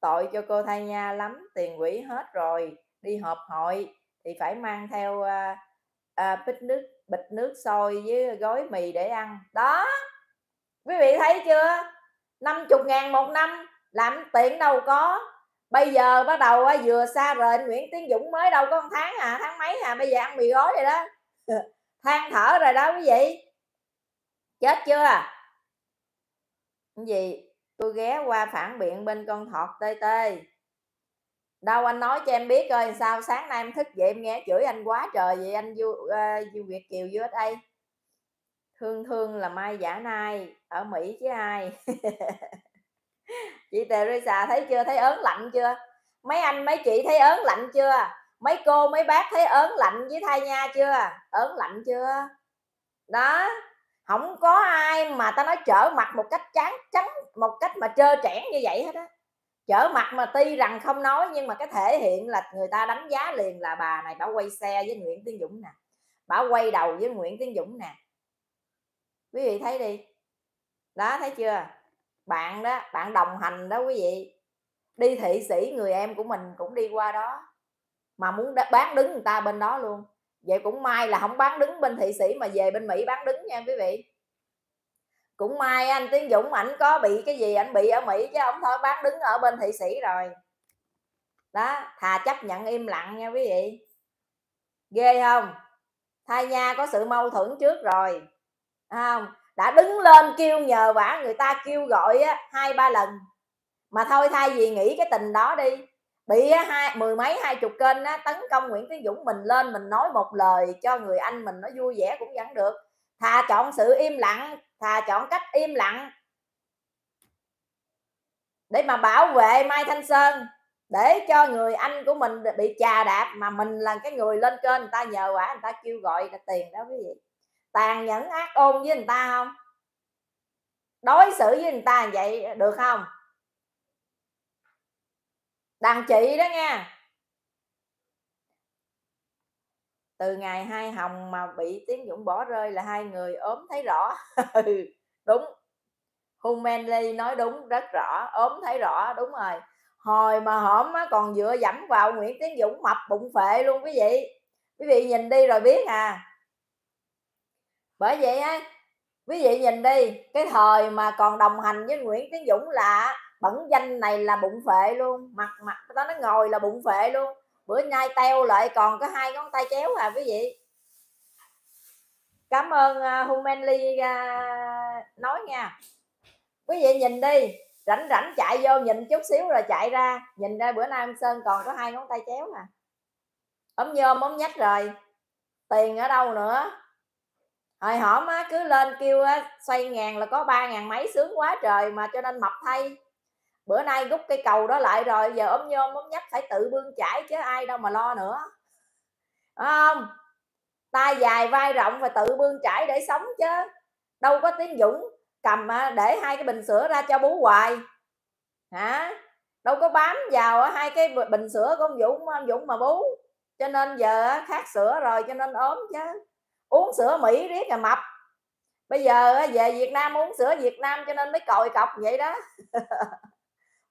Tội cho cô thay nha lắm tiền quỷ hết rồi đi họp hội thì phải mang theo à, à, bịch nước bịch nước sôi với gói mì để ăn. Đó quý vị thấy chưa? 50 ngàn một năm làm tiền đâu có. Bây giờ bắt đầu vừa xa rời Nguyễn Tiến Dũng mới đâu có một tháng à tháng mấy à bây giờ ăn mì gói rồi đó. Than thở rồi đó quý vị. Chết chưa? Cái gì? Tôi ghé qua phản biện bên con thọt tê tê. Đâu anh nói cho em biết coi sao sáng nay em thức dậy em nghe chửi anh quá trời vậy anh du, uh, du Việt Kiều USA thương thương là mai giả nai, ở Mỹ chứ ai. Chị Teresa thấy chưa? Thấy ớn lạnh chưa? Mấy anh, mấy chị thấy ớn lạnh chưa? Mấy cô, mấy bác thấy ớn lạnh với thai nha chưa? Ớn lạnh chưa? Đó không có ai mà ta nói trở mặt một cách trắng trắng, một cách mà trơ trẽn như vậy hết á. Trở mặt mà tuy rằng không nói, nhưng mà cái thể hiện là người ta đánh giá liền là bà này bà quay xe với Nguyễn Tiến Dũng nè. Bà quay đầu với Nguyễn Tiến Dũng nè quý vị thấy đi. Đó, thấy chưa? Bạn đó, bạn đồng hành đó quý vị. Đi thị sĩ người em của mình cũng đi qua đó. Mà muốn bán đứng người ta bên đó luôn. Vậy cũng may là không bán đứng bên thị sĩ mà về bên mỹ bán đứng nha quý vị. Cũng may anh tiến dũng ảnh có bị cái gì, ảnh bị ở mỹ chứ không thôi, bán đứng ở bên thị sĩ rồi. Đó, thà chấp nhận im lặng nha quý vị. Ghê không thai nha có sự mâu thuẫn trước rồi không đã đứng lên kêu nhờ vả người ta kêu gọi á, hai ba lần. Mà thôi thay vì nghĩ cái tình đó đi bị á, hai mười mấy hai chục kênh á, tấn công Nguyễn Tiến Dũng mình lên mình nói một lời cho người anh mình nó vui vẻ cũng vẫn được. Thà chọn sự im lặng thà chọn cách im lặng. Để mà bảo vệ Mai Thanh Sơn để cho người anh của mình bị chà đạp mà mình là cái người lên kênh người ta nhờ quả người ta kêu gọi là tiền đó quý vị tàn nhẫn ác ôn với người ta không? Đối xử với người ta vậy được không? Đàn chị đó nha. Từ ngày hai hồng mà bị tiến dũng bỏ rơi là hai người ốm thấy rõ. Ừ, đúng. Humanly nói đúng, rất rõ. Ốm thấy rõ, đúng rồi. Hồi mà hổm còn dựa dẫm vào nguyễn tiến dũng, mập bụng phệ luôn quý vị. Quý vị nhìn đi rồi biết à bởi vậy á quý vị nhìn đi cái thời mà còn đồng hành với nguyễn tiến dũng là bẩn danh này là bụng phệ luôn mặt mặt tao nó ngồi là bụng phệ luôn. Bữa nay teo lại còn có hai ngón tay chéo à quý vị. Cảm ơn à, uh, humanly uh, à, nói nha. Quý vị nhìn đi rảnh rảnh chạy vô nhìn chút xíu rồi chạy ra. Nhìn ra bữa nay ông sơn còn có hai ngón tay chéo à. nè ống nhôm ống nhách rồi. Tiền ở đâu nữa? Hồi hổm á cứ lên kêu á, xoay ngàn là có ba ngàn mấy sướng quá trời mà cho nên mập thay. Bữa nay rút cây cầu đó lại rồi giờ ốm nhôm ốm nhách phải tự bươn chải chứ ai đâu mà lo nữa. Đúng không? Tay dài vai rộng và tự bươn chải để sống chứ. Đâu có tiếng dũng cầm để hai cái bình sữa ra cho bú hoài. Hả? Đâu có bám vào hai cái bình sữa của ông dũng ông dũng mà bú. Cho nên giờ khát sữa rồi cho nên ốm chứ uống sữa mỹ riết là mập. Bây giờ về việt nam uống sữa việt nam cho nên mới còi cọc vậy đó.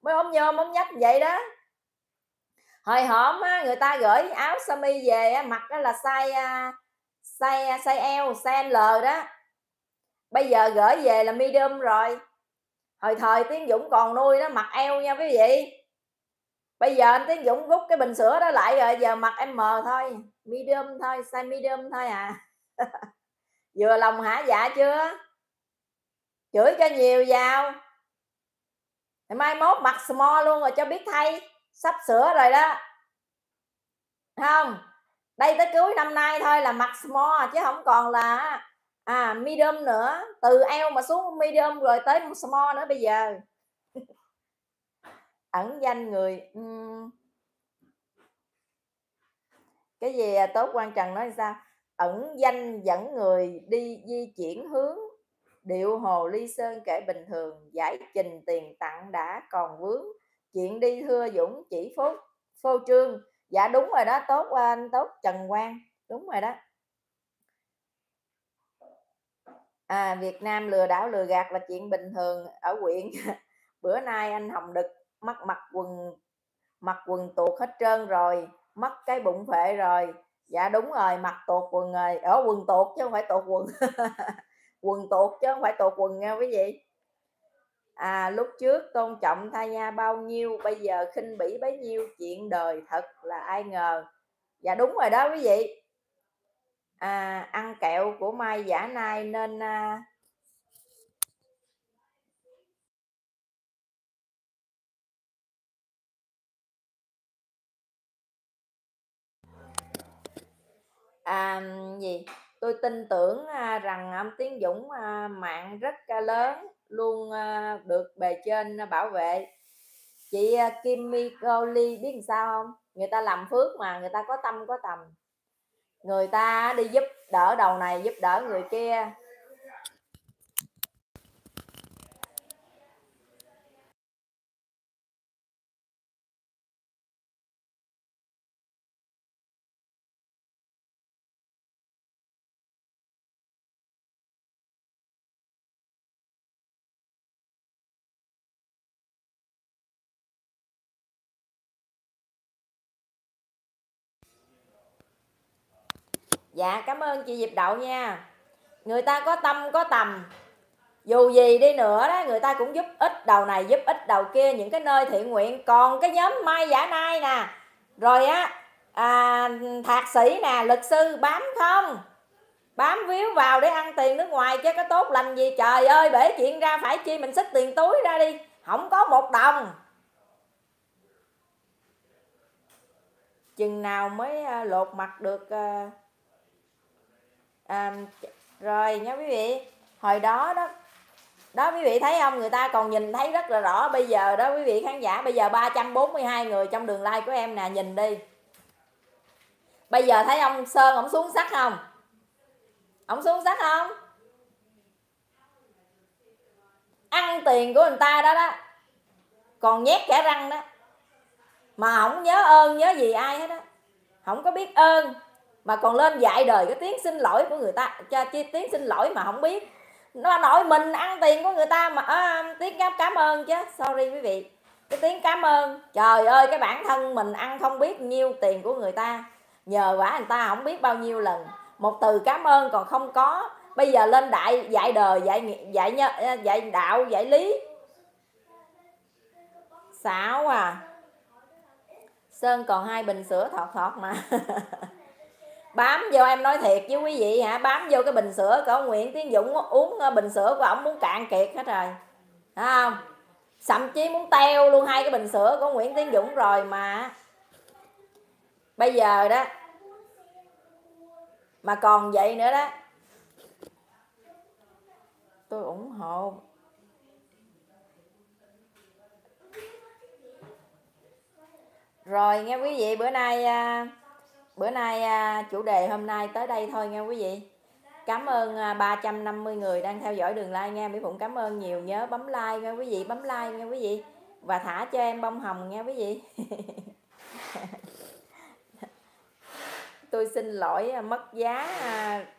Mới ống nhôm ống nhách vậy đó. Hồi hổm người ta gửi áo sơ mi về mặc là size à, size à, size L size L đó. Bây giờ gửi về là medium rồi. Hồi thời Tiến Dũng còn nuôi đó, mặc eo nha quý vị. Bây giờ anh Tiến Dũng rút cái bình sữa đó lại rồi, giờ mặc M thôi. Medium thôi, size medium thôi à vừa lòng hả? Dạ chưa. Chửi cho nhiều vào. Ngày mai mốt mặc small luôn rồi cho biết thay. Sắp sửa rồi đó. Không, đây tới cuối năm nay thôi là mặc small chứ không còn là à medium nữa. Từ eo mà xuống medium rồi tới small nữa bây giờ. Ẩn danh người cái gì à? tốt quan trần nói sao? Ẩn danh dẫn người đi di chuyển hướng. Điệu hồ ly sơn kể bình thường, giải trình tiền tặng đã còn vướng. Chuyện đi thưa dũng chỉ phúc phô trương. Dạ đúng rồi đó, tốt anh, tốt, trần quang đúng rồi đó. À Việt Nam lừa đảo lừa gạt là chuyện bình thường ở huyện. Bữa nay anh Hồng Đực mắc mặt quần mặc quần tuột hết trơn rồi, mất cái bụng phệ rồi dạ đúng rồi mặc tuột quần rồi. Ở quần tuột chứ không phải tuột quần. Quần tuột chứ không phải tuột quần nha quý vị. À lúc trước tôn trọng tha nha bao nhiêu bây giờ khinh bỉ bấy nhiêu chuyện đời thật là ai ngờ. Dạ đúng rồi đó quý vị. À, ăn kẹo của mai giả nai nên à, à, gì? Tôi tin tưởng à, rằng à, ông Tiến Dũng à, mạng rất à, lớn luôn à, được bề trên à, bảo vệ. Chị à, Kim Ly biết sao không? Người ta làm phước mà người ta có tâm có tầm. Người ta đi giúp đỡ đầu này giúp đỡ người kia. Dạ cảm ơn chị Diệp Đậu nha. Người ta có tâm có tầm. Dù gì đi nữa đó người ta cũng giúp ít đầu này giúp ít đầu kia những cái nơi thiện nguyện. Còn cái nhóm mai giả nai nè. Rồi á à, thạc sĩ nè luật sư bám không? Bám víu vào để ăn tiền nước ngoài chứ có tốt lành gì? Trời ơi bể chuyện ra phải chi mình xích tiền túi ra đi. Không có một đồng. Chừng nào mới à, lột mặt được à, à, rồi nha quý vị. Hồi đó đó đó quý vị thấy không? Người ta còn nhìn thấy rất là rõ. Bây giờ đó quý vị khán giả bây giờ 342 người trong đường like của em nè nhìn đi. Bây giờ thấy ông sơn ông xuống sắc không? Ông xuống sắc không? Ăn tiền của người ta đó đó. Còn nhét kẻ răng đó. Mà không nhớ ơn nhớ gì ai hết á. Không có biết ơn mà còn lên dạy đời cái tiếng xin lỗi của người ta cho chi tiếng xin lỗi mà không biết. Nó nội mình ăn tiền của người ta mà à, tiếng cảm cảm ơn chứ. Sorry quý vị. Cái tiếng cảm ơn trời ơi cái bản thân mình ăn không biết nhiêu tiền của người ta. Nhờ quả người ta không biết bao nhiêu lần. Một từ cảm ơn còn không có. Bây giờ lên đại dạy đời dạy dạy à, dạy đạo dạy lý. Xảo à. Sơn còn hai bình sữa thọt thọt mà. bám vô em nói thiệt với quý vị hả? Bám vô cái bình sữa của Nguyễn Tiến Dũng uống ờ, bình sữa của ổng muốn cạn kiệt hết rồi. Thấy không? Thậm chí muốn teo luôn hai cái bình sữa của Nguyễn Tiến Dũng rồi mà. Bây giờ đó mà còn vậy nữa đó tôi ủng hộ. Rồi nghe quý vị bữa nay uh, bữa nay à, chủ đề hôm nay tới đây thôi nha quý vị. Cảm ơn à, 350 người đang theo dõi đường like nha. Mỹ Phụng cảm ơn nhiều, nhớ bấm like nha quý vị, bấm like nha quý vị. Và thả cho em bông hồng nha quý vị. Tôi xin lỗi à, mất giá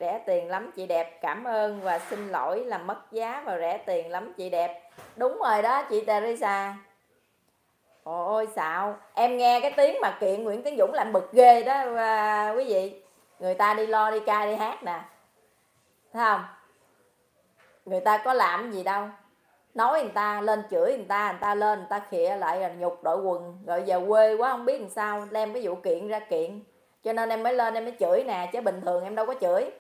rẻ tiền lắm chị đẹp. Cảm ơn và xin lỗi là mất giá và rẻ tiền lắm chị đẹp. Đúng rồi đó chị Teresa ôi xạo. Em nghe cái tiếng mà kiện Nguyễn Tiến Dũng làm bực ghê đó à, quý vị. Người ta đi lo đi ca đi hát nè. Thấy không? Người ta có làm gì đâu. Nói người ta lên chửi người ta người ta lên người ta khịa lại là nhục đội quần. Rồi về quê quá không biết làm sao đem cái vụ kiện ra kiện. Cho nên em mới lên em mới chửi nè chứ bình thường em đâu có chửi.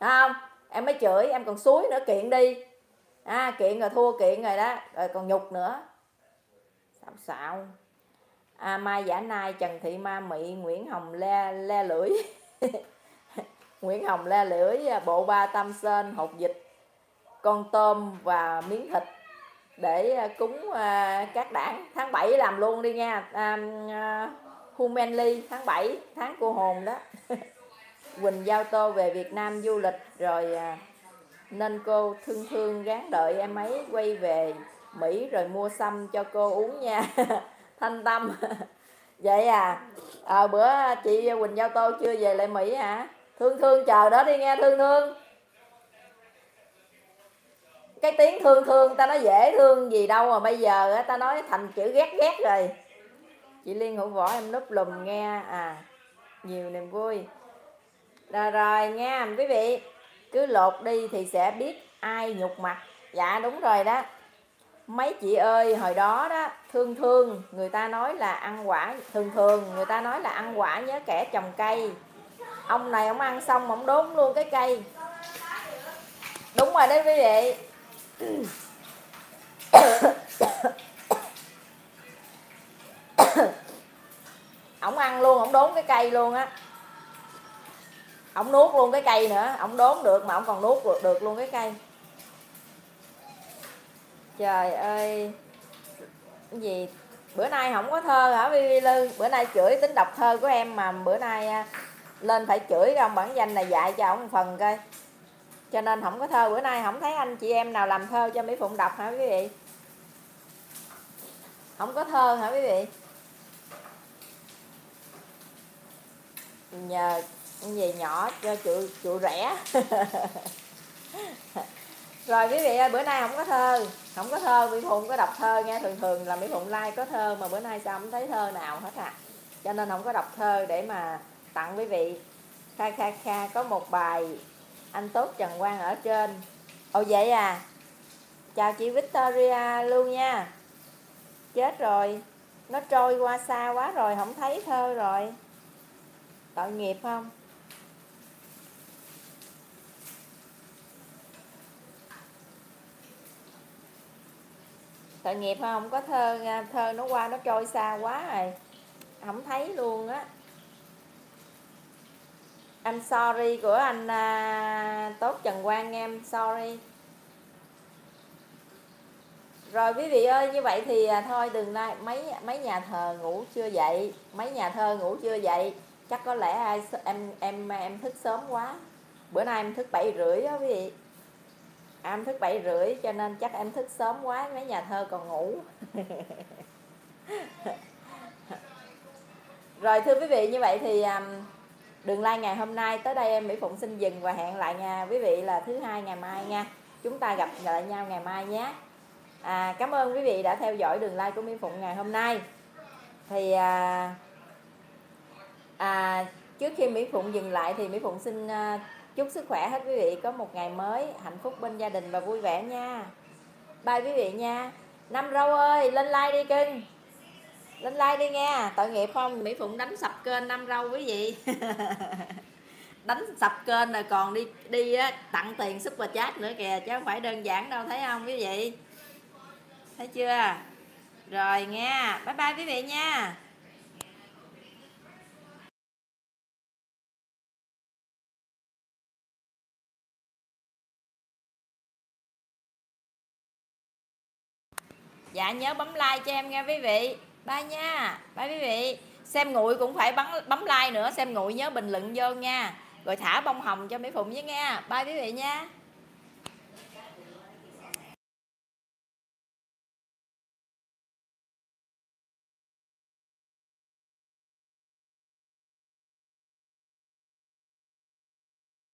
Thấy không? Em mới chửi em còn suối nữa kiện đi. À, kiện rồi thua kiện rồi đó. Rồi còn nhục nữa xạo xạo. À, mai giả nai trần thị ma mị nguyễn hồng le le lưỡi. Nguyễn hồng le lưỡi bộ ba tam sơn hột dịch con tôm và miếng thịt để à, cúng à, các đảng. Tháng 7 làm luôn đi nha. À, à Humanly tháng 7 tháng cô hồn đó. Quỳnh Giao Tô về Việt Nam du lịch rồi nên cô thương thương ráng đợi em ấy quay về. Mỹ rồi mua xăm cho cô uống nha. Thanh tâm. Vậy à, à bữa chị Quỳnh Giao Tô chưa về lại Mỹ hả? Thương thương chờ đó đi nghe thương thương. Cái tiếng thương thương ta nói dễ thương gì đâu mà bây giờ ta nói thành chữ ghét ghét rồi. Chị liên hữu võ em núp lùm nghe à nhiều niềm vui. Rồi rồi nghe quý vị. Cứ lột đi thì sẽ biết ai nhục mặt. Dạ đúng rồi đó mấy chị ơi hồi đó đó thương thương người ta nói là ăn quả thường thường người ta nói là ăn quả nhớ kẻ trồng cây. Ông này ông ăn xong ông đốn luôn cái cây. Đúng rồi đấy quý vị. Ổng ăn luôn ổng đốn cái cây luôn á. Ổng nuốt luôn cái cây nữa ổng đốn được mà ổng còn nuốt được, được luôn cái cây trời ơi. Cái gì? Bữa nay không có thơ hả Vivi lư? Bữa nay chửi tính đọc thơ của em mà bữa nay à, lên phải chửi ông bản danh này dạy cho ông phần coi. Cho nên không có thơ, bữa nay không thấy anh chị em nào làm thơ cho mỹ phụng đọc hả, quý vị? Không có thơ hả, quý vị? Nhờ gì nhỏ cho chịu chịu rẻ? rồi quý vị ơi, bữa nay không có thơ. Không có thơ, mỹ phụng có đọc thơ nghe thường thường là mỹ phụng like có thơ, mà bữa nay sao không thấy thơ nào hết à cho nên không có đọc thơ để mà tặng quý vị. Kha kha kha, có một bài anh tốt trần quang ở trên. Ồ, vậy à? Chào chị victoria luôn nha. Chết rồi. Nó trôi qua xa quá rồi, không thấy thơ rồi. Tội nghiệp không? Tội nghiệp không có thơ thơ nó qua nó trôi xa quá rồi. Không thấy luôn á. Anh sorry của anh à, tốt trần quang em sorry. Rồi quý vị ơi như vậy thì à, thôi đừng nay mấy mấy nhà thờ ngủ chưa dậy? Mấy nhà thơ ngủ chưa dậy? Chắc có lẽ ai em em em thức sớm quá. Bữa nay em thức bảy rưỡi đó quý vị em thức bảy rưỡi cho nên chắc em thức sớm quá mấy nhà thơ còn ngủ. Rồi thưa quý vị như vậy thì um, đường like ngày hôm nay tới đây em mỹ phụng xin dừng và hẹn lại nha quý vị là thứ hai ngày mai nha. Chúng ta gặp lại nhau ngày mai nhé. À, cảm ơn quý vị đã theo dõi đường like của mỹ phụng ngày hôm nay. Thì à, à, trước khi mỹ phụng dừng lại thì mỹ phụng xin à, chúc sức khỏe hết quý vị có một ngày mới hạnh phúc bên gia đình và vui vẻ nha. Bye quý vị nha. Năm râu ơi lên like đi kinh. Lên like đi nghe tội nghiệp không? Mỹ phụng đánh sập kênh năm râu quý vị. Đánh sập kênh rồi còn đi đi á, tặng tiền super chat nữa kìa chứ không phải đơn giản đâu thấy không quý vị? Thấy chưa? Rồi nghe bye bye quý vị nha. Dạ nhớ bấm like cho em nghe quý vị. Bye nha. Bye quý vị. Xem nguội cũng phải bấm bấm like nữa, xem nguội nhớ bình luận vô nha. Rồi thả bông hồng cho mỹ phụng với nghe. Bye quý vị nha.